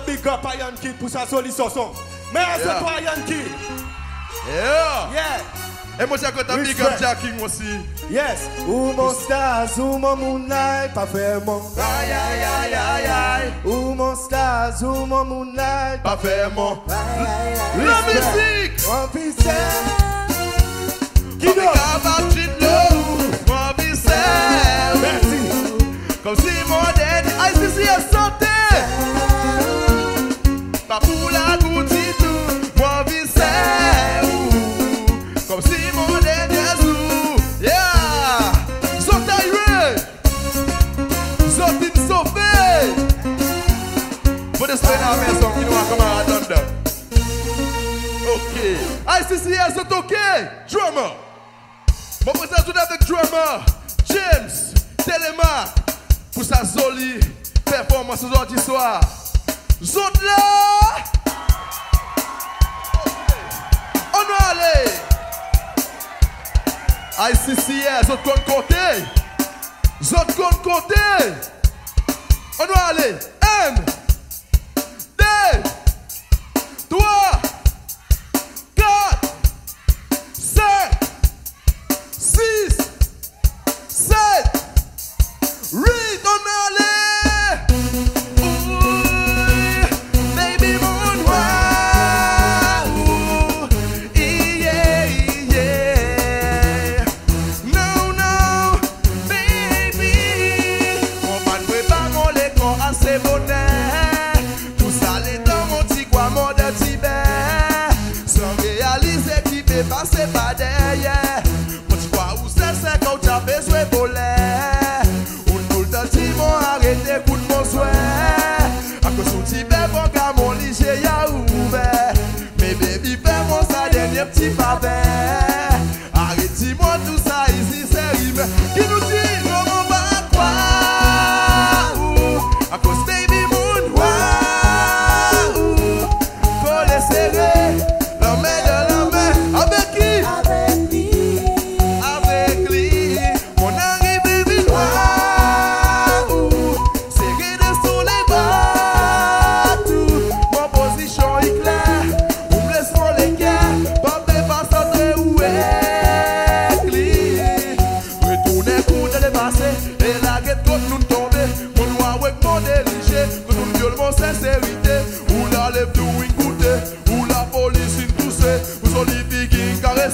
Big up à Yankee pour sa solution. Merci Yeah. toi Yankee. Yeah. Yeah. Et moi, j'ai un big up. Jacking aussi. Yes. Ou mon stars, ou mon moonlight, pas vraiment. Aïe, aïe, aïe, aïe, aïe. Ou mon stars, ou mon moonlight, Pas vraiment. La musique. One piece. Qui Comme d'autre? Cabachin Lou, moi, Vissel. Merci. Comme pa pou la touti tou. Mwen vi se ou Kom si moun de Jezou Yeah! Sote ywe! Sote in sofe Mwen de spre nan men son ki nou akoma atanda Ok. ICCS sote ok. Drummer. Mwen prezè tout avèk drummer. James Telema. Pousa Zoli Performans sou zon di swa Zot la! Ono ale A yi sisiye eh, Zot kon kote! Zot kon kote! Ono ale En De Dwa se baver.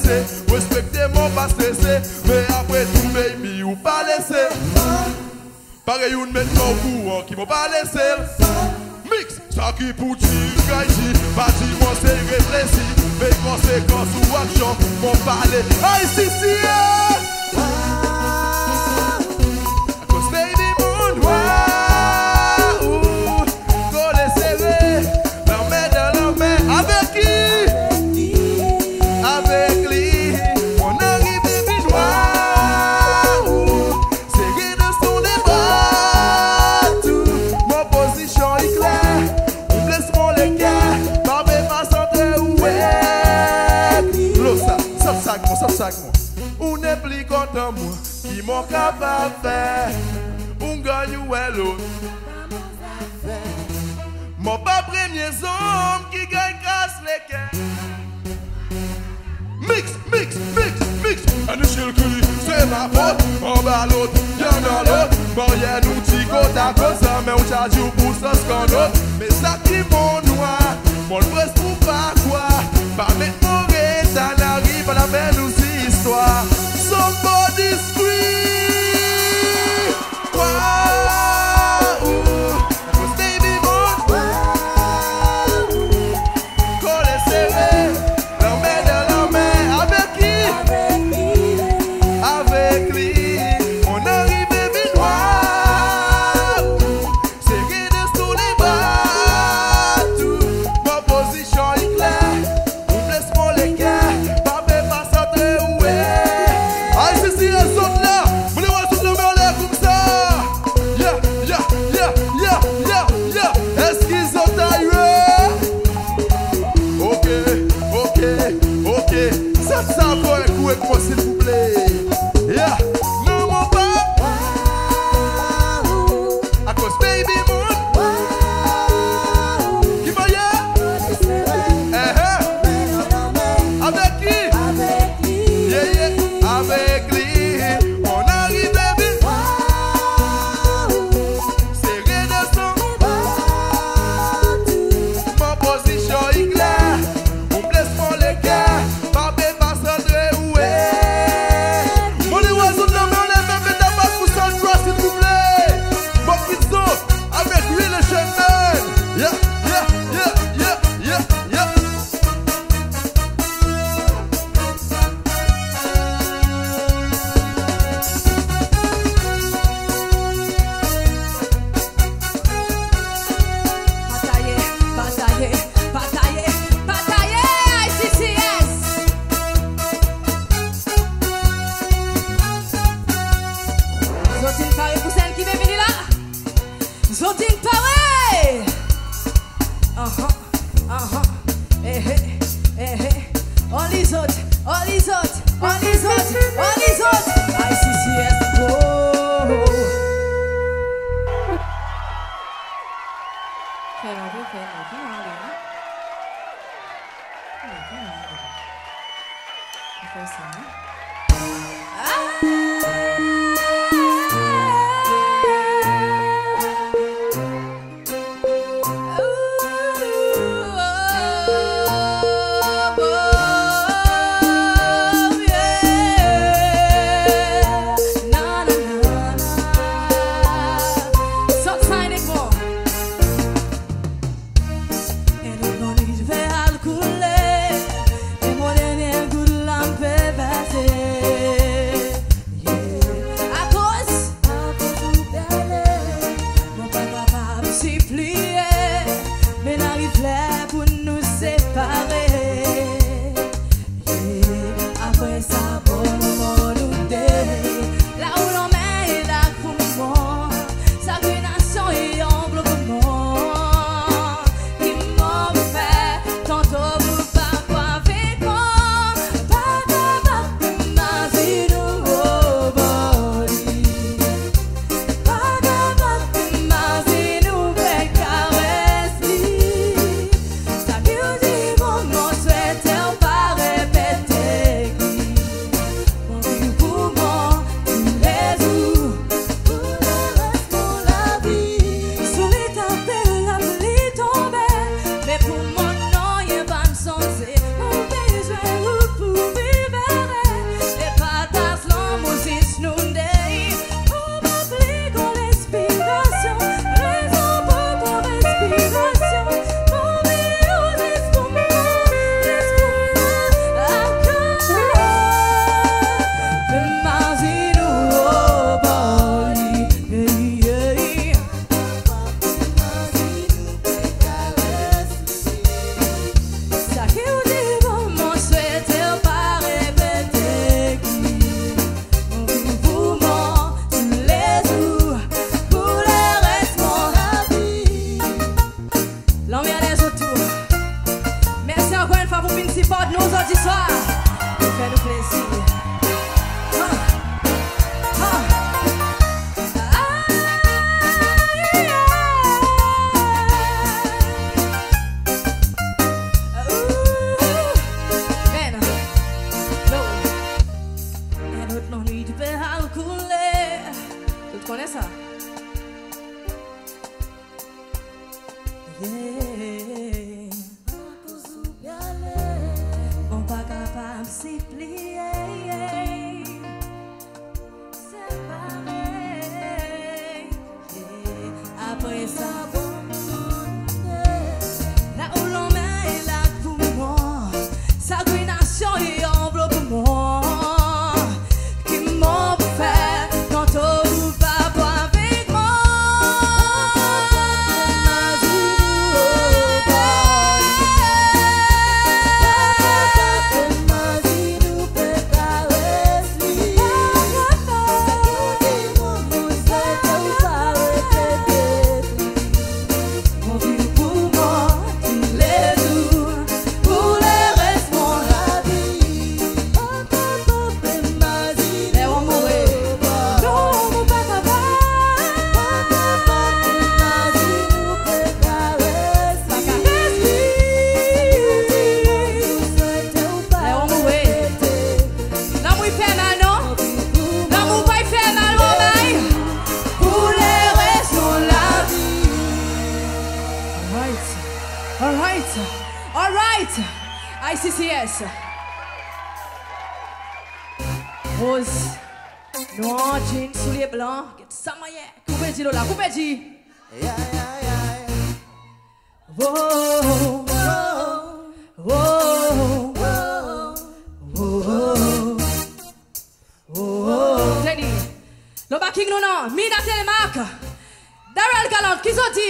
Qui caressé. Respectez mon pas stressé. Mais après tout, baby, ou pas laisser. Pareil, ou maintenant au courant qui m'ont pas laissé. Mix, ça qui pour dire, gaïti. Pas dire, moi c'est réfléchi. Mais conséquences ou action, mon parler. Aïe, si, si, yeah. Est plus content moi, qui m'ont capable de faire, on gagne ou. Mon pas premier homme qui gagne casse les cœurs. Mix, mix, mix, mix. C'est ma faute. En bas l'autre, y'en a l'autre. Barrière nous dit côte à côte, ça mais on charge you pour ça ce qu'on a. Mais ça qui mon noir, mon le presse pour pas quoi. Pas mettre mon ça n'arrive à la fin abençoar. Só pode.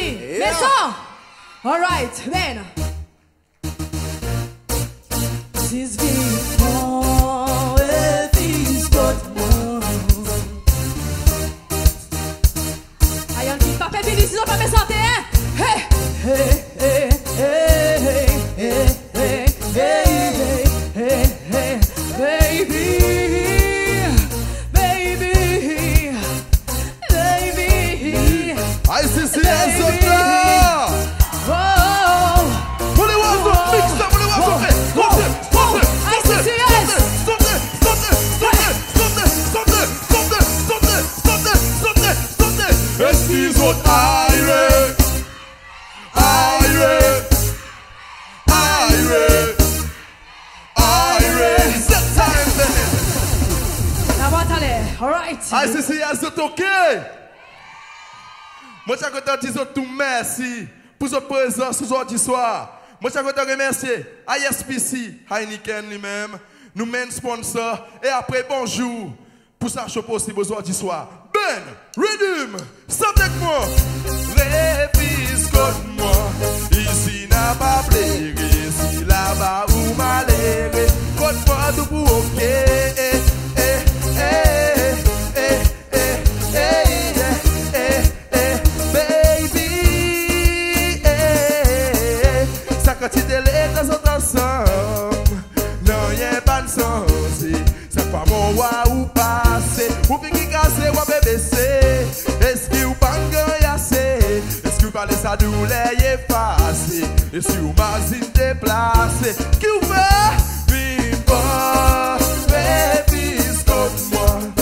Yeah. Alright, then. This bonsoir. Moi, je veux te remercier. ISPC, Heineken lui-même, nous mène sponsor. Et après, bonjour. Pour ça, je possible aujourd'hui soir. Ben, Rhythm, santé moi. Révise comme moi. Ici n'a pas plaisir. Ici là-bas ou malheureux. Côte moi tout pour ok. wa ou pase Ou fi ki kase wap e bese Eski ou pangan yase Eski ou pale sa doule ye pase Eski ou mazin deplase Ki ou fe? Vim pa Ve piskot mwa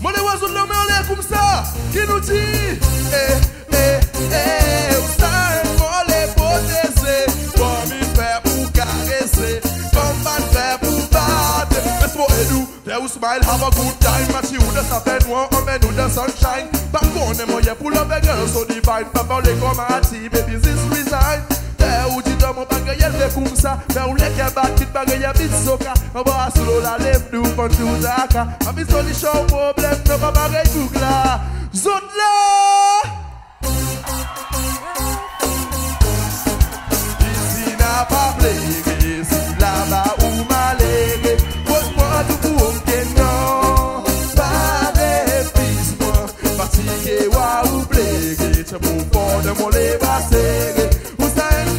Mwen e wazoun nan men ale koum sa Ki nou di E, e, e Ou sa e kon le poteze Kon mi fe pou karese Kon man fe pou bade. Mes mo edou, de ou smile Have a good time Mati ou de sa pen wan Omen ou de sunshine. Bak konen mwen ye pou love e girl so divine Papa ou le koma ati Baby this resign. Te ou di do mwen bagay el ve koum sa. Ve ou leke batit bagay e bit soka. Mwen bo aslo la lem di ou pan di ou daka A mi soli show problem Mwen pa bagay kouk la. Zot la! Isi na pa plege Si la ba ou malege Pos mwen tou pou onke nan. Pa de pis mwen Pati ke wa ou plege. Che mwen pon de mwen le basege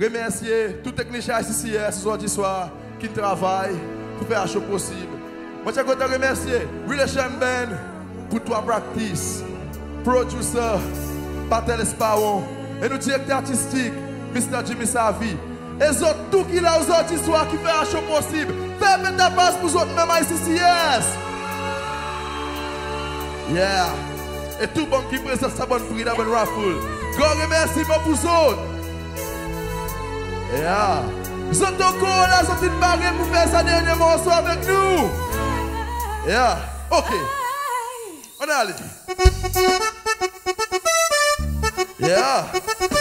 remercier tout technicien ici ce soir du soir qui travaille pour faire la chose possible. Moi, je voudrais remercier Willie Chamben pour toi practice, producer Patel Esparon et notre directeur artistique Mr. Jimmy Savi. Et autres, tout qui là aux autres soir qui fait la chose possible. Faites mettre passe pour autres même ici, yes! Yeah! Et tout bon qui présente sa bonne prix, la bonne raffle. Grand remerciement pour autres. Yeah. Zotoko la son fin bare pou fè sa denye monson avèk nou. Yeah. Ok. On alè. Yeah.